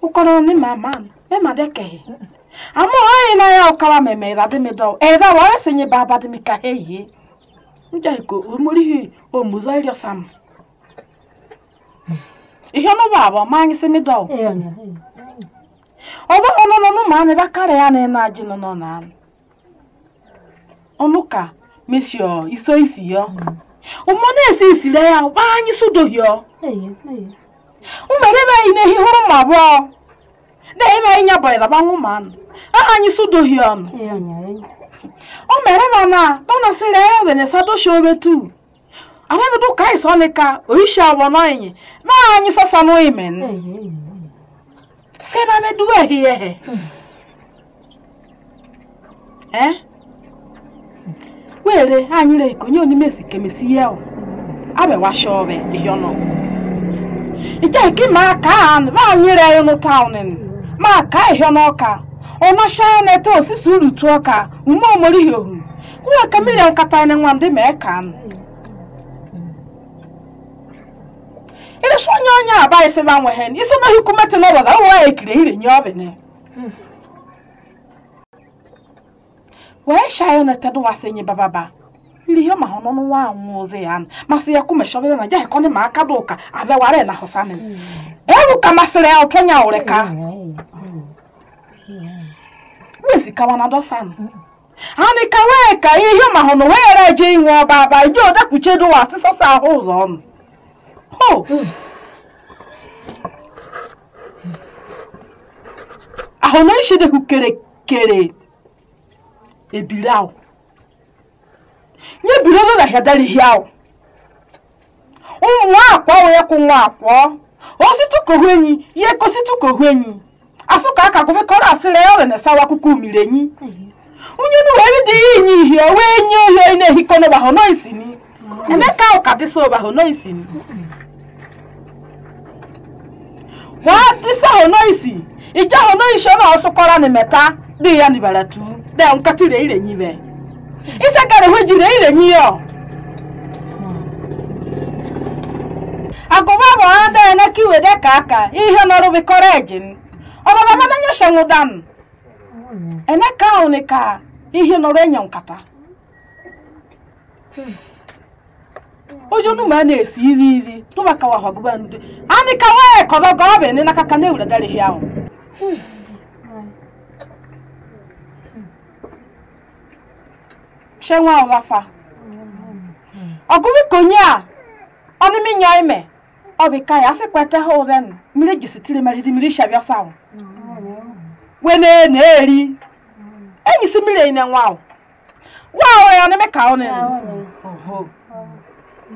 ukorono maman memadekehi ama oyi na ya ukala meme idadimedo eda waresinye babadimika heyihe njahiko omurihi omuzo sam. ihe no baba manyi se mi dɔw ɔbɛ ɔno no no maa ne ba kare ya ne na agye no no na ɔno ka mesi ɔ iso isi yɔ ɔmo mm. na esi isi lɛ ya ɔbaanyi so do yɔ ɔmɛrɛ bɛ yi na ehi horo ma bɔ dɛ ɛmɛ yi nya bɔyɛ laba ŋo maa no ɛhanyi so do yɔ no ɔmɛrɛ bɛ na tɔnɔ na lɛ ɛyɛ ɔdɛ ne sa do so bɛ tu. abantu tukaisonika oisha wonoinye maanyi sasa noimen seba medue hiehe eh were anyị na-ekonye onime sikemesi ya abewashobe ihiono ije ki ma ka an ma anyị re yonu taunin ma ka ihiono ka ọnasha nete osisi urutu ọka ume omori hiohu nwa kamiri nkata ne nwa ndị mee ka anụ irisho onye onye aba ise banwe hen iso no hikumete no baga wa ekire hire nyobe ne wa shayo na tadu wasenye bababa ili yo mahono no wa anwure an masi ya na doka abe na ya na ani ka ihe mahono were je inwe baba je odakuchedo wa ahụ Oh. ahụ na ishidehu kere kere ebiri ahụ nye biri olu na hiadarihi ahụ ụmụ akpọ wee kwụ nwa akpọ ositụ ye enyi ya ekositụ kohu enyi asụ ka aka kwụfe kọrọ asịrị ya ọrịa na-esawa akụkọ umiri enyi onye nu wee dị ihe inyi ihe wee nye ohi na-ehikọ n'ọgbahụ nọ isini mm. emeka ụka dịsa ọgbahụ nọ isini wee dịsa honoisi ije honoisi na ọsụkọra na meta dị ya nibara tu de nkati re ire nyibe ise kare hoji re ire nyiyo agoba bo ada na kiwe de kaka ihe nọrụ bi korejin ọbaba mana nye shangudan ene ka unika ihe nọrụ enye nkata ojonu ma na-esi iri iri tuba kawa haguba nde ani kawa ekoba gobe ni nakaka ne ura dali hiawo chenwa olafa ogubi konya oni mi nya ime obi e, e e ka ya se kwete ho ren mire gisitire mari di mire shabia sawo wene na eri enyi si mire ina nwa wa o ya ni me ka o ne oho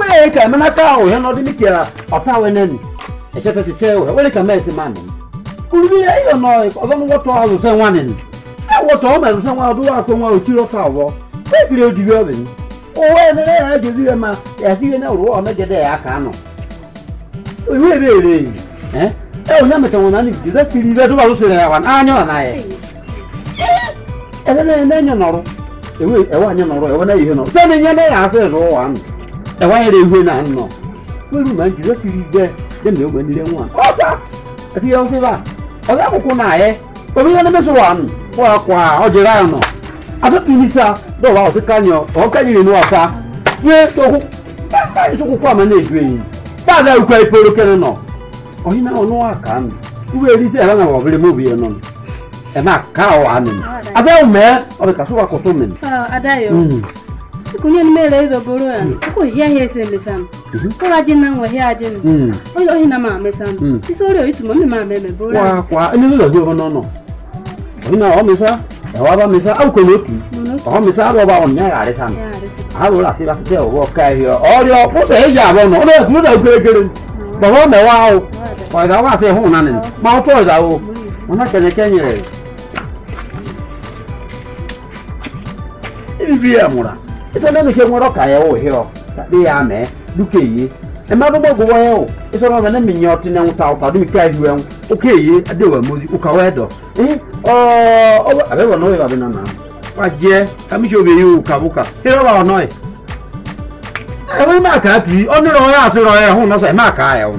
wee ka emenaka ahụ ihe nọdụ mikera ọtaweneni echetechiche uhe were ka mesi mani e iyo no se o nwa ka ọwọ ebiri ya ihe ma yasi ihe na ụrụwa omegede ya aka anọ iwu ere onye na ya wan ọ na ya ebe na-enye nọrụ ewe anyị ɛwɔ ayɛ dɛ ehwe na ano wɔlu ma nti lɔsiri dɛ dɛ mɛ ɔma nirɛ ŋua ɔsa ɛti yɛ ɔsi ba ɔsɛ akoko na ayɛ omi yɛ ne bɛ so wa ano wɔ akɔ a ɔdi ra ano aso kiri sa dɔw wa ɔsi kanyɔ ɔkanyɔ inu ɔsa yɛ tɔku ɛɛ ɛsɛ koko ama na edue yi baada ekura ekpere kɛnɛ nɔ ɔyina ɔno wa ka ano iwe eri sɛ ɛbɛ na wɔ ɔbɛrɛ mu bi yɛ nɔ ɛmɛ aka wɔ ano asɛ ɔmɛ ɔbɛ kaso kunye nimere hizo buruya mm. uko hiya hese mesam ko mhm. ajina ngo hiya ajina mm. oyo hina ma mesam mm. isori oyitu mami ma meme buruya kwa kwa ni zo zo no no hina o mesa ya waba mesa au ko lotu o mesa abo ba onya ya re sam abo la si ba se o wo kai yo orio ko se ya bo no no ku da gregere ba ho me wa o ko da wa se ho na ni ma o to da o ona kene kenye ibi amura isona mi shengwe roka ya o hiyo tadi ya me duke yi e ma bobo go ya o isona na na mi nyoti na nguta o padu ka hiwe en oke yi ade wa mozi uka wa do eh o o abe wa no ya be na na wa je kami sho be yu ka buka hiro ba no e e ma ka ti oniro ya asiro ya hu no so e ma ka ya o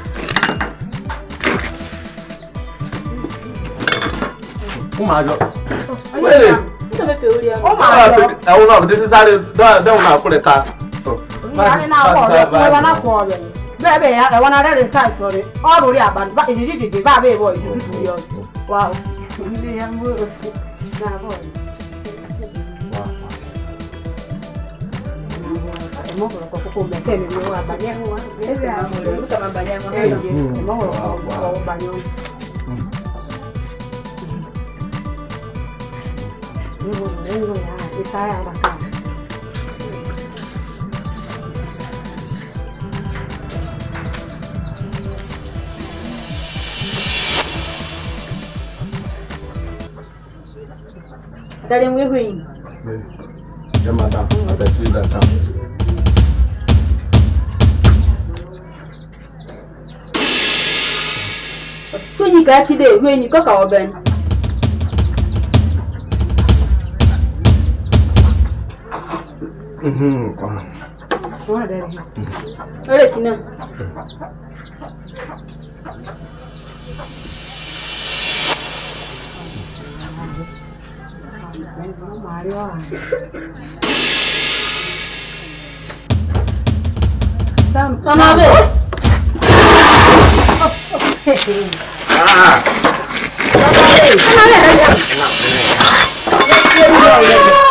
fún màá jọ. wẹ́lẹ̀ ọmọ àwọn àwọn náà ti sísáré dẹ́hùn náà kúrẹ̀ ká. bẹ́ẹ̀ bẹ́ẹ̀ ẹ̀wọ̀n náà rẹ̀ ṣáà sọ̀rọ̀ ọ̀rùn orí àbàdàn bá èdè dìde bá bẹ́ẹ̀ bọ̀ ìdúró sí ọ. wà á 기본 냉동이야 이따야 막가 Dale muy bien. Ya mata, hasta estoy tratando. Sunyi ka ci da ehwe ni kaka wa bani. Öyle ki ne? Sen bana ver. Aa! Bana ver. Bana ver.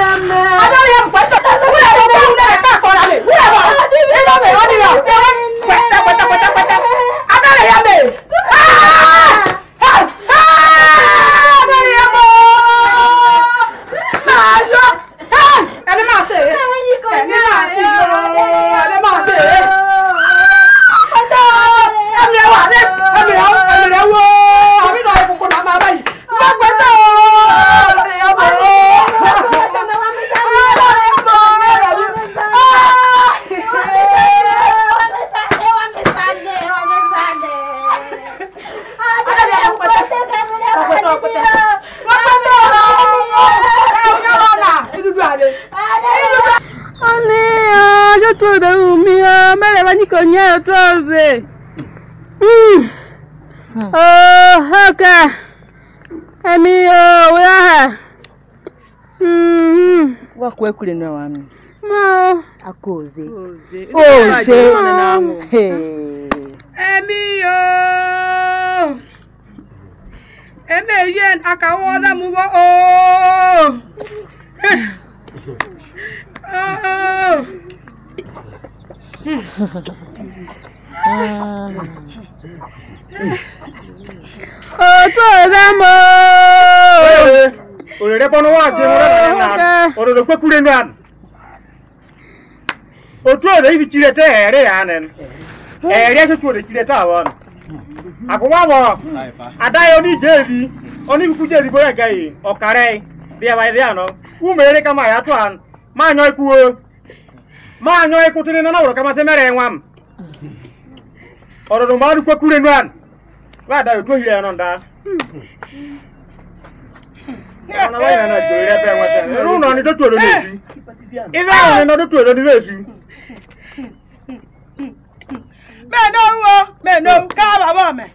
I don't Abẹ́rẹ́ yá mi. Anea, watoto wanaumia, mara wanyiko nyayo toze. Mm. Oh, haka. Amio, oh, mm-hmm. kule na wami. Mao. Akoze. Oze. yen akawola muwo o Oto damo. Olere bono wa ti mora na. Orodo pe kure nu an. Oto ore ifi chire te ere anen. Ere se tu ore chire ta won. Akowa wo. Adayo ni jevi oni kukuje ribore gai okare dia bai dia no umere kama ya tuan manyo ikuo manyo ikutini na nawro kama semere nwam orodo mbaru kwa kure nwan wa da do hire no nda ona wa na do hire pe nwata ru no ni do tuoro ni si ida ni no do tuoro ni si me no wo me no ka baba me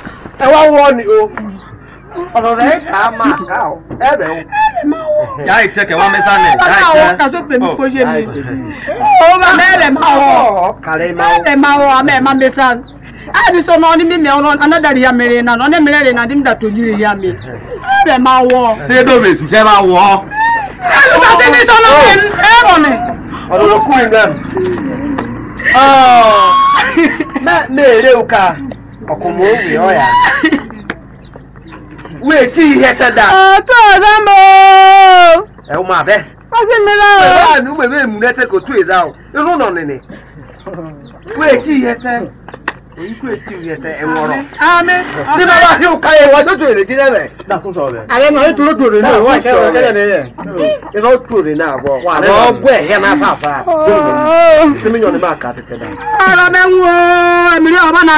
ẹ wá wọ́ ni o ọ̀rọ̀ rẹ̀ kà á máa kà ó ẹ bẹ̀ ó. yà á ìtẹ́kẹ̀ wá mẹ́sàn-án yà á ìtẹ́. bàbá àwọn kàṣó pèmí kó ṣe mi. ó bá mẹ́rẹ̀ máa wọ̀ mẹ́rẹ̀ máa wọ̀ àmẹ́ máa mẹ́sàn-án. a bi so na ɔne mimɛ ɔno anadare ya mere na no ɔne mere re na de mda toyiri ya me bɛ ma wɔ sɛ do me su sɛ ma wɔ ɛnu sa ti bi so na ɔne ɛrɔ ne ɔno lo ku ni dɛm mɛ mɛ ere o ka ọkụma owie ọ ya wee ti ihe teda ọtọ ọzọ mọ ẹwọ ma bẹ ọsẹ mmiri ahụ ẹwọ a n'ugbe bee mu n'ete ka otu ịda ahụ ịrụ nọ nịnị wee ti ihe te oyikwu eti ihe te enwọrọ ami ndị bá wà ní ụka ya ịwọ tó tòrè jí nẹlẹ. àyẹ náà ètò ló tòrè náà wà kẹrọ kẹrẹ nìyẹn. ìlọ tòrè náà bọ àmọ ọgbẹ ẹhẹ náà fàáfà tó lọ sí mílíọnù máa kà á tètè dá. ọ̀rọ̀ mi ń wo ẹ̀mí ọba náà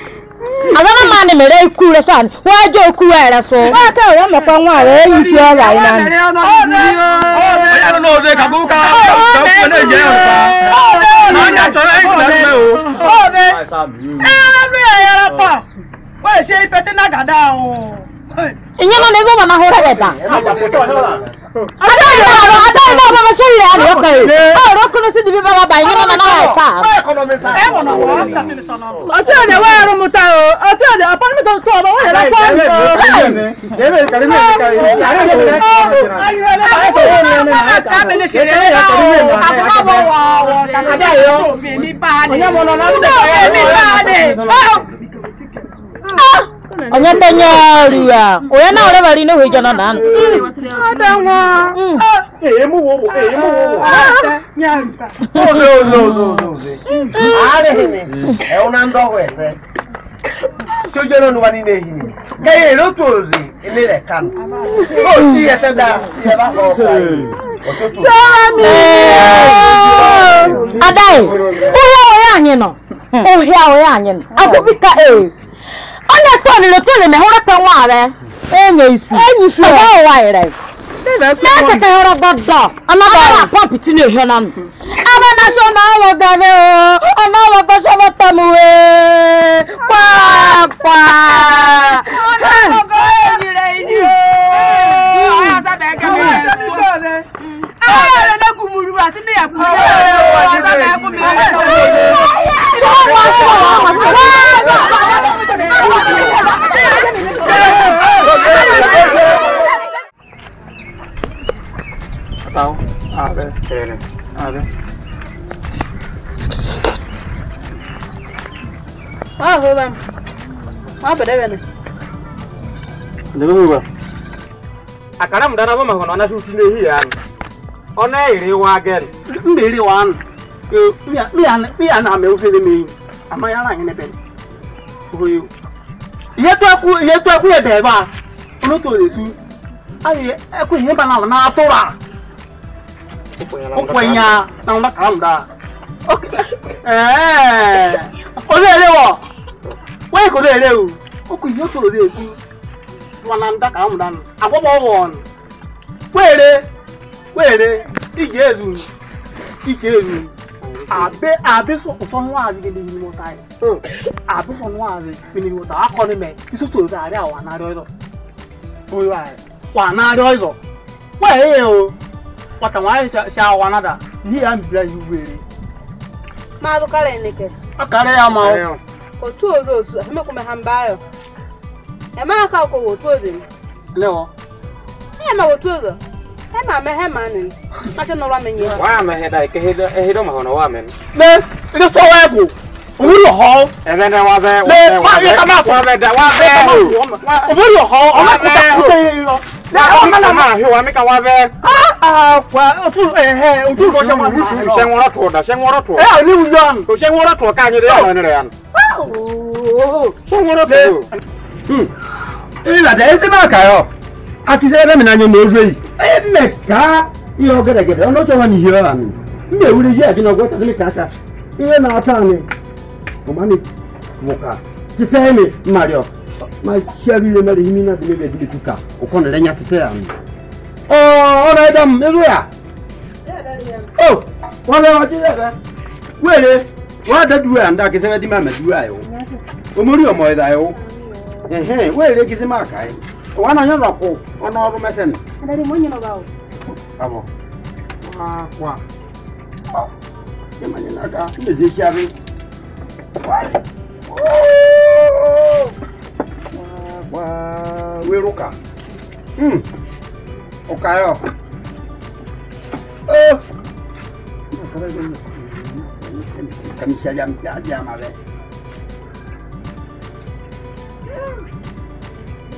Agama mani mere ikú rẹ sani, wọ́n á jó ikú rẹ sọ. Wọ́n á kẹ́ ọ̀rẹ́ mọ̀fọ́ wọn àrẹ èyí sí ọ̀rọ̀ àyè náà. Ọ̀rẹ́ ọ̀rẹ́ ọ̀rẹ́ ọ̀rẹ́ kàbúkà ọ̀rẹ́ ọ̀rẹ́ ọ̀rẹ́ ọ̀rẹ́ ọ̀rẹ́ ọ̀rẹ́ ọ̀rẹ́ ọ̀rẹ́ ọtúnyẹ̀dẹ̀ wọ́n ẹ̀rọ mu ta o ọtúnyẹ̀dẹ̀ ọ̀pọ̀lọpọ̀ tó tọ̀ ọ̀bọ̀ wọ́n yẹ̀rọ pọ́ọ̀lù o. ọ̀yẹ́mọ̀lọ́lá ń bẹ̀rẹ̀ onyetenyaria uya na ore bari ne hujana nan adamwa eh hmm. ah. mu wo eh ah. mu wo nyanta o no no no no are hine e una ndo wese sojo no nuwa ni ne hini ke ye ro to ri ele re kan o ti ete da ye ba ko o so to adai uya oya anyi no uya oya anyi no akupika eh onye toni le toni me hore pe wa re enye isu enye isu ba wa ire me se ke hore goddo ana ba wa pop ti ni ehia nan aba na so na wo ga me o ana wo ga so wa ta mu we pa pa ona ko ga ni re ni o aya sa be ke me aya le na ku muru ati ni ya ku ni aya sa be ku mi ni o Tahu? आ रहे ट्रेन आ रहे हाँ हो मैम हाँ पढ़े मैंने देखो होगा akara mudana ya? ona iri wa gen ndi iri wa an mi ame ama ngene ben ìyẹn tó ẹkú ìyẹn tó ẹkú yẹ bẹ̀rẹ̀ bá olóòtú òde tú ayé ẹkú yẹn bá nàlọ́ náà tó rà ó pọ̀ ẹ̀yà náà wọn bá kàrà mùdá olóòlé wọ̀ wọ́n èkó o ó kù yẹn tó òde tú wọn náà ń dá kàrà mùdá nù àgbọ̀bọ̀ wọ̀ ọ̀nù wéèrè wéèrè ìjẹ́ abe abe sɔnnu aze kele ni mɔta ye hmm. abe sɔnnu aze kele ni mɔta akɔni mɛ isu toro ta are awa na dɔyɔ oye wa ye wa na dɔyɔ wa ye e ye o wata wa ye sa awa na da yi ya bila yi wele. maa bɛ kala yin ne kɛ. a kala ya ma o. o tu o do su a mɛ kun bɛ han ba yɔ ɛ maa ka ko o tu o de. ne wa. ɛ ma o tu o de mamehe mani acha no ramenye wa mehe dai ke hedo hedo mahono wa men ne ndo to wa go uburi ho ebe ne wa be ne wa ye kama ko be da wa be uburi ho o ma kuta kuta yo na o ma na ma hi wa mi ka wa be ah ah wa o tu ehe o tu ko se wa mi su se ngora to da se ngora to eh ni uyan ko se ngora to ka nyi de ya oh. ah, oh, oh, ne re an oh se ngora to hmm ila de ese ba ka yo akizere mina nyo n'ogwe emeka ihe ọgedegede ọnụ chọrọ na ihe ọha m na-ewuri ihe gị n'ọgwụ ọchazị ka aka ihe na-ata anyị ọmanị bụka tite emi mario ma chiaru ile mere imi na dịmebe dị ka ụkọ nere nya tite ya m ọ na-eda m ịrụ ya o wọn bẹ wọn ti yẹ fẹ wẹrẹ wọn adadu ẹ àǹdà kìsẹ́ fẹ́ dí mọ́ àmẹ́dúrà yìí o omori ọmọ ẹ̀dá yìí o wẹrẹ kìsẹ́ máa kà yìí wana nyono ku ono rumesen ndari munyi no bawo abo wa wa kemanya naga ndi jishabi wa wiruka hmm okayo eh kamisha jam jam abe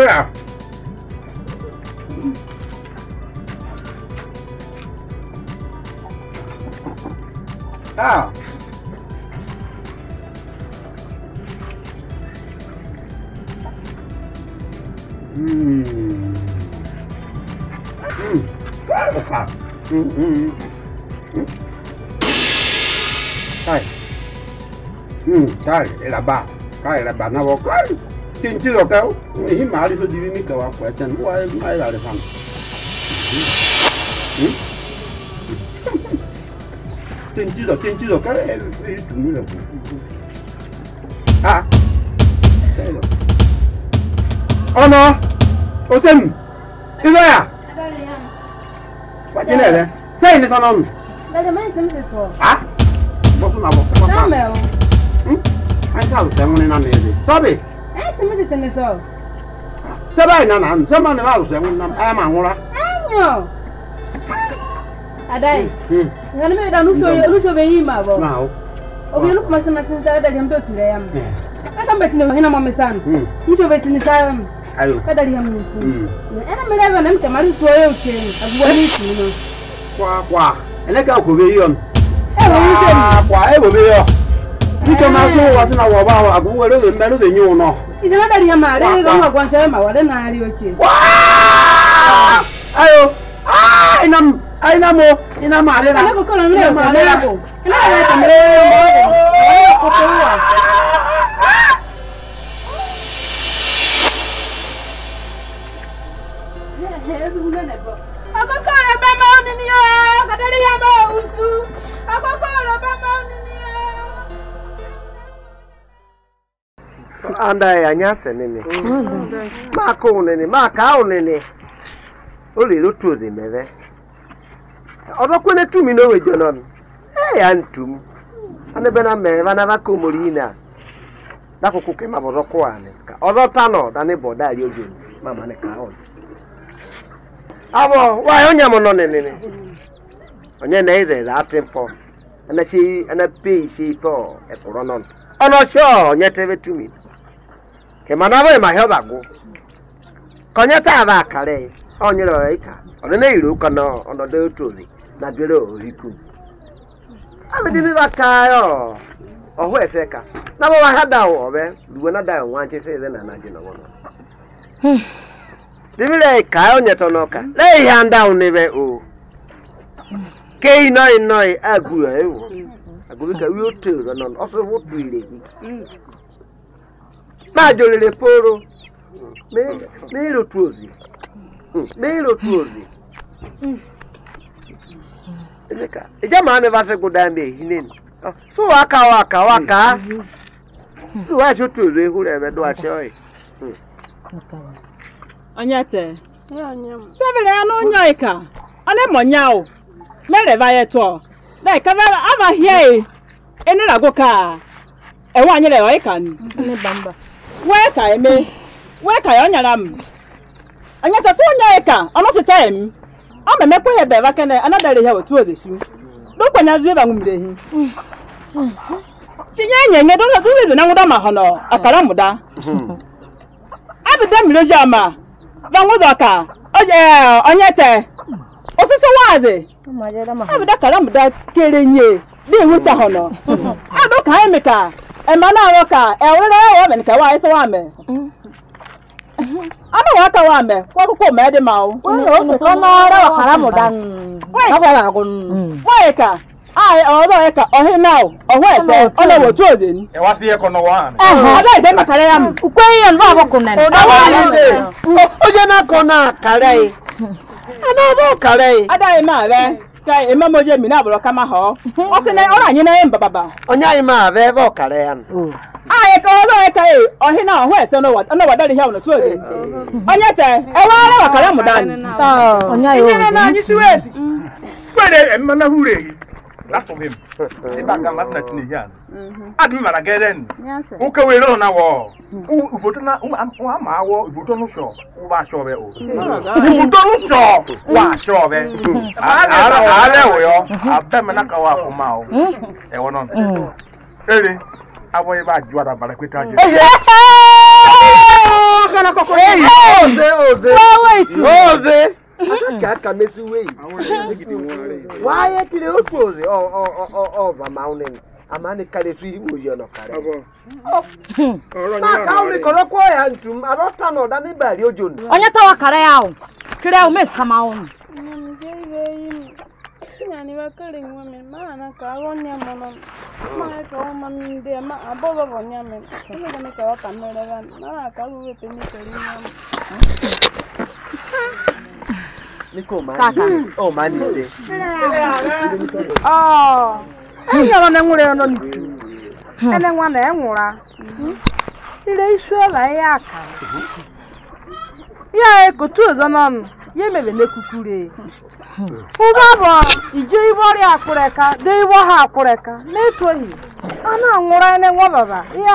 nữa à à Mm. Mm. Mm. Mm. Mm. Đây. Ừ, đây, đây là bà. Đây là bà nó vô. tin ti lo ka yi ma ri so di mi ka wa ko tan wa ma ira re fam tin ti lo tin ti lo ka e e tu mi lo ah ọmọ ni sọnà nù. bẹẹni mẹyìn tí mi ti fọ. a bọ fún ma bọ fún ah! ma. sẹ́mi o. a ń Semete tene so. Sebe na na, sebe na ma so na e ma nwura. Anyo. Adai. Hmm. Ngani me da nucho nucho be yima bo. Na o. Obi lu kuma sana tin sa da jambe tire yam. Kada mbeti ne hina mama san. Hmm. Nucho be tin sa yam. Ayo. Kada ri yam nucho. Hmm. Ena me da ba na mtamari so yo ke. Agwa ni tino. Kwa kwa. Ele ka ko be yon. E wo ni temi. Kwa e wo be yo. Nucho ma so wa sina wa ba agwo re me lo de nyu no. Ijana dari ya mare ga ma gwansa ma wale na ari oke. Ayo. Ah ina ina mo ina mare na. Ina ko kono le ma le Ina le ta mare mo. Ayo ko ko wa. Akoko ọ̀rọ̀ bá máa ń ní ní ọ́, kàtàrí yá máa ń sùn. Akoko ọ̀rọ̀ bá máa ń ní. anda yanyase nini mm. maka maka unene olele otu odemebe ọdọkwene tumi na owejonon eya ntum anebe na mmee bana bakomorina dakuku ke mabodokwane ka odotano dani bodari ne ka on abo wayo nyamono nenene onye na ize za atimpo ana shi ana to e sho mana bụ ịma ihe ọbagwụ ka onye ọ nyere ịka ọdịna iri ụka na otu ozi na bere ohiku abịdị mịba ka ọhụ efe ka na bụ ha duwe na dawo nwa nchese eze na na wọnọ hmm. dibire ka onye o ke e, agụ e nọ ire gị majolere poro meirotuozi meirotuozi ejamane vasekudambe hineni so waka waka waka duwasiotuozi ehureve duashoi onyete severe ya n'onyoika onemonyao merevayeto nekava avahie eneragoka ewanyerewaikani wee ka eme wee ka ya ọnyara m anya anyachata onye ya ka ọnụsịta em ọ ma emekwa ihe bịara kene anadara ihe otu ozesu dokwanyazi ịba nwumdehi chinye enye nye dododo na nwụda ma hụ nọ akara mụda abịda mmiri oji ama vanwụdọ ka onye te osisi waazị abịda kara mụda kere nye dị iwu tahụ nọ adụ ka anyị meka emana ayo ka ewere nke wa ana mm-hmm. wa ka wame ko ko me e de ma o o so no ra wa kara mu dan wa ka ai o do ka o he na o ese o na wo tu oze ni e wa ko no ya mu ko yi ba na o da wa ni na ko na ana ba ada e ma ka ema moje mina bro kama ho osine ora nyina em bababa onya ima ve vo kare yan aye ka ozo mm. e, e ka e ohina ho ese no wa no wa dali hia no tu ode e onya te e wa ara wa kare mu dan ta onya e yo na nyi siwesi kwere emma na hure last of him nígbà kan last night ni yan adi mi mara gẹ́rẹ́ ni n kẹwé rẹ̀ náà wọ̀ ìbòtó náà wọ́n á máa wọ ìbòtó náà sọ wọ́n bá aṣọ rẹ̀ o ìbòtó náà sọ wọ́n aṣọ rẹ̀ àárẹ̀ wòyọ abẹ́mi náà kàwé àkómá o ẹ̀wọ̀ náà ere àwọn yẹn bá ju àdàbàrà pé tá a jẹ kana koko. Eyi oze oze. Wọ́n wẹ̀ tù. Oze. Mm-hmm. Africa kamesi wei waayɛ oh, oh, oh, kiri o kpozi ɔ ɔ ɔ ɔ bamaw ne ama ne kare fi mo yɛ no kare maa kaw ni kɔrɔ kɔ ya ntum arɔ ta na ɔda ne baari ojo no. ɔnyɛ tɔ wa kare ya o kiri ya o mɛ sikama o. Nyani ba kare nwa mi maa enyi ọrọ na enwere ọrọ n'itu nwa na enwụra ire isi ọla ihe akara ya ekotu ọzọ n'ọnụ ya emebe n'ekukure ụgbọ bụ ije ibe ọrịa akwụrịka dee ibe ọha akwụrịka na-etoghị a na-anwụra ene nwa baba ihe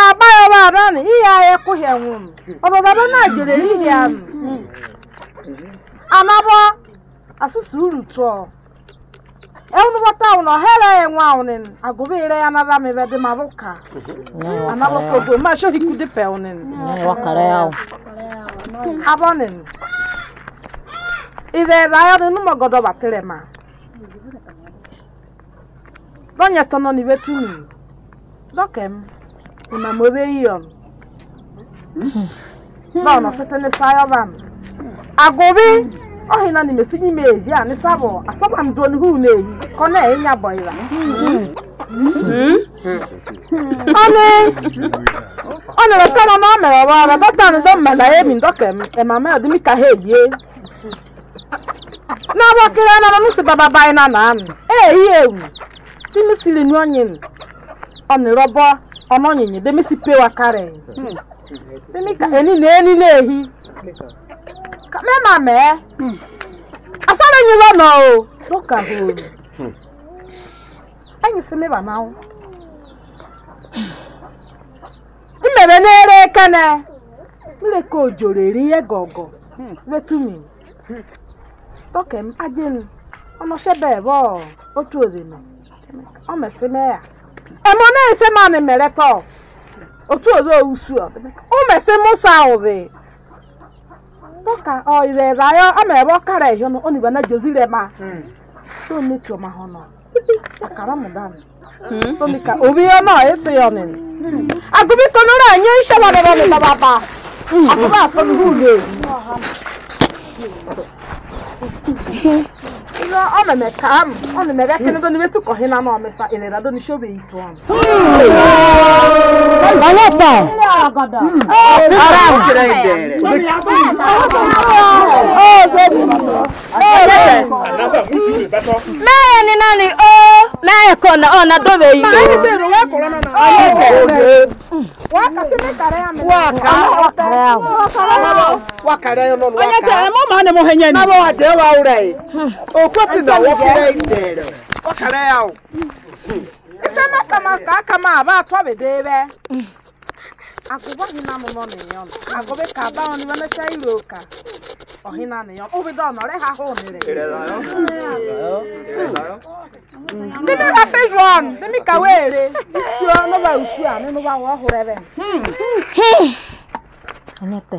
abayo barani iyaye kuhenwum obo baba na jere ihiyanu anabo asusu urutu eunu bota uno hele enwa unin agubire ya nada me bede maruka anabo kogo ma sho hikude pe unin wakare yao abonin ide dayo ni godo ma ma mo be yom ba no sete ne sai oba agobi o hina ni me sinyi me eji ani sabo asaba ndo ni hu hmm. hmm. na eyi ko na enya boyra Ani ọna lọta na ọ mere ọwa ọra dọta na dọ mmadụ ya ebi ndọka ema mee ọdịmi ka ha ebie n'agbakere na mụ se baba bai na na anụ eyi ewu dị m siri n'onye ọnịrọbọ ọnọnyinye demisi pewa karen hmm. ka eni na eni na ehi mema mee hmm. asọrọ enyi lọ nọ o lọka hụrụ anyị hmm. si meba na mmere n'ere kene mmiri ka ojoro eri ihe gọgọ vetumi lọkem ajenu ọnọchebe ebe otu ozeno ọ mesịme ya ɛmɔ na ɛsɛ maa ne mɛrɛ tɔ otu ozo owusu ɔ ɔmɛsɛ musa ɔdi bɔka ɔyɛ ɛdá yɔ ama ɛbɔ kara ɛhɛ no ɔnibɛ na dzozi rɛ ma tó ne tso ma hɔ nɔ akara mu da mi hmm. tóbi ka obi yɔ nɔ esi yɔ ni agobi kɔnɔ rɛ anyi nsɛ wa dɔbɔ mi dɔbɔ ba hmm. agobi akɔnu hu le. Iyo ọnọ me ka m ọnọ me bẹtẹ nígbà níbi tukọ hin náà ọmọ ìfà ìlera dọ ní sọbẹ yìí tó ọmọ. Ọwọ́ pọ̀. Ara ń Mẹ́rin ni náà ni ó mẹ́rin kọ̀ náà ọ̀nà dọ́bẹ̀ yìí. Màá ní sèrò wá kọ̀rọ̀ náà náà. Ayé bẹ̀rẹ̀. Wọ́n kà sí àmì. Wọ́n kà á. Wọ́n kà á wakare yo non wakare onye mo ma ne mo henye ni na wa de wa ure o kwati na wo kire idere wakare ya o chama kama ka kama ba to be de be hmm. agogo hina mo mo menyo agobe ka ba oni wa na cha iro ka ohina ne yo obi do no re ha ho ni re ire da yo ire hmm. da yo ndi hmm. me ba se ka were si o no ba usu a ni no ba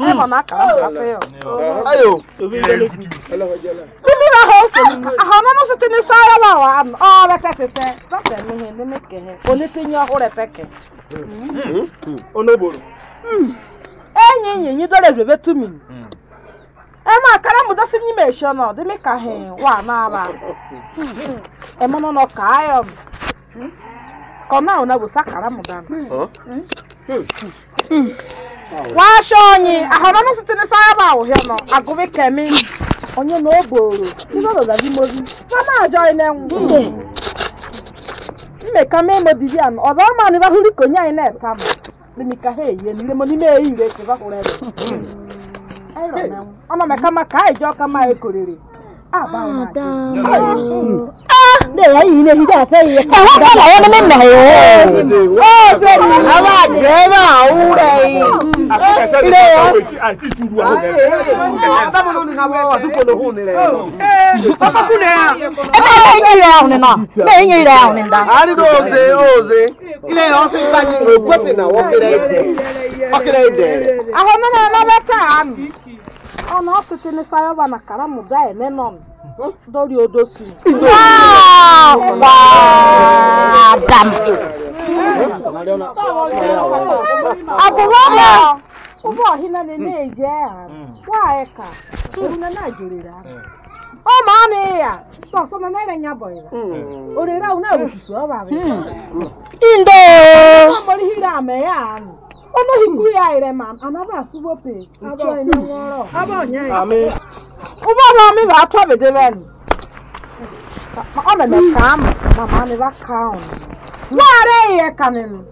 Ay, mama, caramba, Ayo. Bibi na house, aha na no sete ni sara ba wa am. Oh, be tete se. Sase mi he ni meke he. Oni tenyo akore teke. Onoboro. Enye enye enye dole bebe tu mi. E ma karamu da sinyi me sho no, de meka he wa na ba. E mo no no ka ayo. Kona ona bu sakara mu dan. Oh wahyɛ ɔnye ahɔnɔ no so te ne saa ba awohɛ no agome kɛme ɔnye na ogboro nisɔdɔ gabi mobi mama ajɔre na ɛnwo mmeka mema bibi ano ɔdɔ ma ne bahuri konyae na ɛta mo lemika ha eyi ni lemo ni na eyi re te bakoro ɛdo ɔnɔ mɛka ma kaa ejɔ kama ekorere aba ɔnɔ adi ne ya yi ne hida sai ya eh haka wani min na yo oh sai aba jeba urai ile ya ati turu aho ba mo ni na wa su ko lo hun ni le papa ku ne ya e ba ye ni le ahun na be ye ni le ahun da ari do ze o ze ile o se ba ni o gboti na wo kire ide o kire ide aho na na na ta am ọ̀nà ọ̀sùn ti ní sáyọ́ wà nà kàrà mùdá ẹ̀mẹ́ nọ̀ mi wọ́n dọ́rí odó sí i. wáá dàmú. àbúrò lọ. ụgbọ ọhịla na-eji agha kwa eka oruna na jerira ọma ọ na-eya sọsọ na naira nya bọyịra orere ahụ na-ewususu ọba bụ indo ọmọrị hiri ama ya anụ onuhiku ya ire ma anaba asubo pe aba ina ngoro aba nya ya ami uba ba mi ba to be de ben ma ona me kam ma ma ne ba kaun ware ye kanin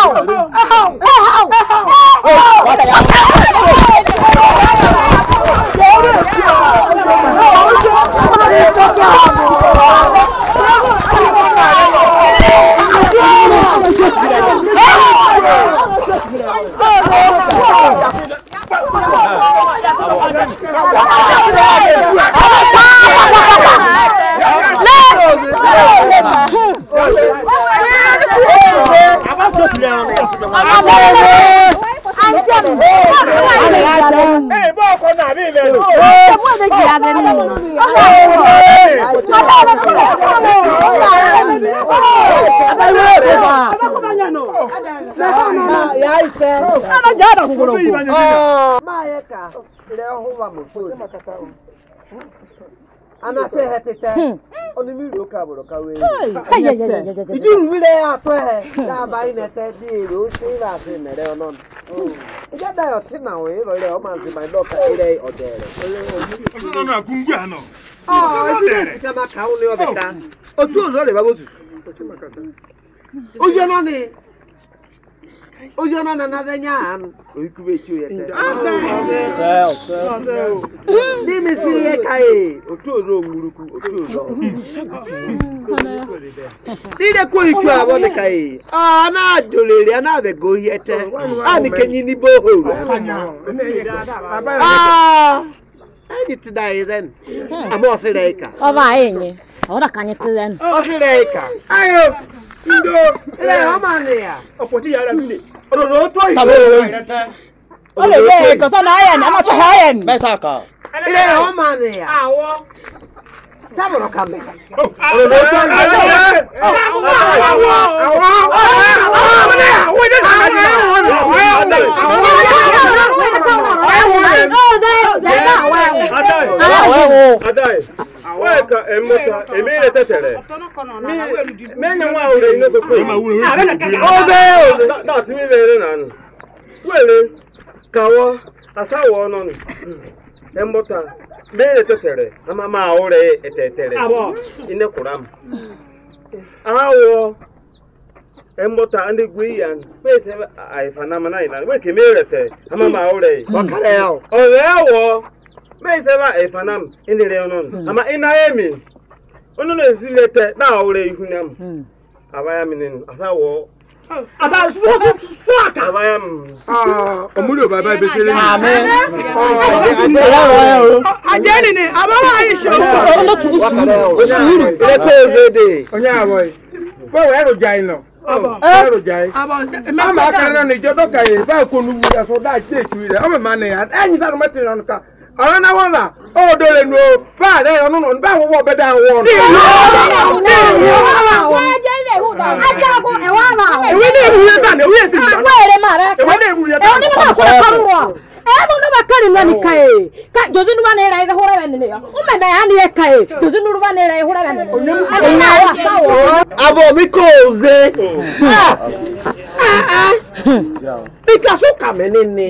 啊哈。kamo so anase he tete oni mi ro kabo ro kawe idiru mi le ato he la ba ina te di ro se la se mere olon ija da yo tin na we ro le o ma se my dog ka ire odere no no agungu ano ah ibi ka ma ka o le o beta otu ozo le babo susu o je no ni Oyo na na na denya an. Oikube chu yete. Ah, sel, sel. Ah, ni mi si ye kai. Otu oro nguruku, otu oro. Ni de ko iku abo de kai. Ah na dolere na be go yete. Ani ah, kenyi ni boho. Ah. Ani tidai then. Amo sireka. Oba enye. Ora kanye tidai. Osireka. Ayo. Indo. Le, amane ya. Opoti ya la mine ololo tó ìlú. olè bẹ́ẹ̀ kọ́sán náà ayẹ̀ ni a máa tún ayẹ̀ ni. mẹ́sàkà. ilé ìwọ́n máa nìyà sábọ̀rọ̀ kalẹ̀. àwọn ẹ̀ka ẹ̀mọ́ta èmi rẹ̀ tẹ̀tẹ̀rẹ̀ mẹ́yìn wọn àwọn ọ̀rẹ́ inú gbogbo yìí. ọ̀bẹ ọ̀rẹ́ náà sí mi rẹ̀ rẹ̀ nànú wẹ̀rẹ̀. kawo asawo ọnọnụ embọta bere tetere amama ahụre etetere inekwuram awọ embọta ndị gwiyan pese aifanamana inan weke merete amama ahụre ọrịa awọ meiseba aifanam inere nụ, ama inayemi ọnọnụ ezilete na ahụre ihunam hmm. abaya minin asawo àbá sọ fún fún àkà. ọmúlò bàbá ibi sílẹ̀ mi. àmín àjẹ́ nìyẹn àbáwọ̀ ayé ìṣòro. sùúrù ọ̀rọ̀ náwó là ó dòrè nù ó bá rẹ̀ ọ̀nù nù bá wọ́wọ́ bẹ́ẹ̀ dá wọ́n. ìwé ní ewu yẹn tán ewu yẹn ti bá. àwọn èrè màrẹ ìwé ní ewu yẹn tán. ẹ̀wọ̀n ní mo náà kọ́ ẹ̀kọ́ mu wa. ẹ̀wọ̀n ní mo kari nani ka ye ka jòdì nuba ne yɛrɛ ye hɔrɔn bɛ nene yɔ o mɛ na yan ni ye ka ye jòdì nuba ne yɛrɛ ye hɔrɔn bɛ nene yɔ a bɛ na wa sa wɔ. abo mi k'o ze. i ka so kàmẹ́ ni ne.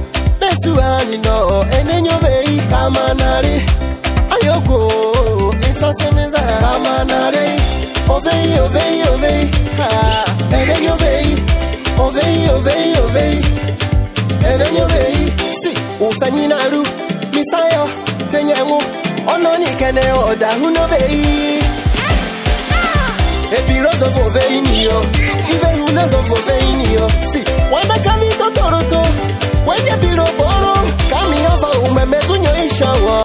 suwani no enenyo vei kamanare ayoko isasemeza kamanare ovei ovei ovei ha enenyo vei ovei ovei ovei enenyo vei si naru misayo tenyemu ononikene odahuno vei ebirozo vovei niyo ivehunezo vovei niyo si wanakavitotoroto wenye mgbe mmezu nye isha oh.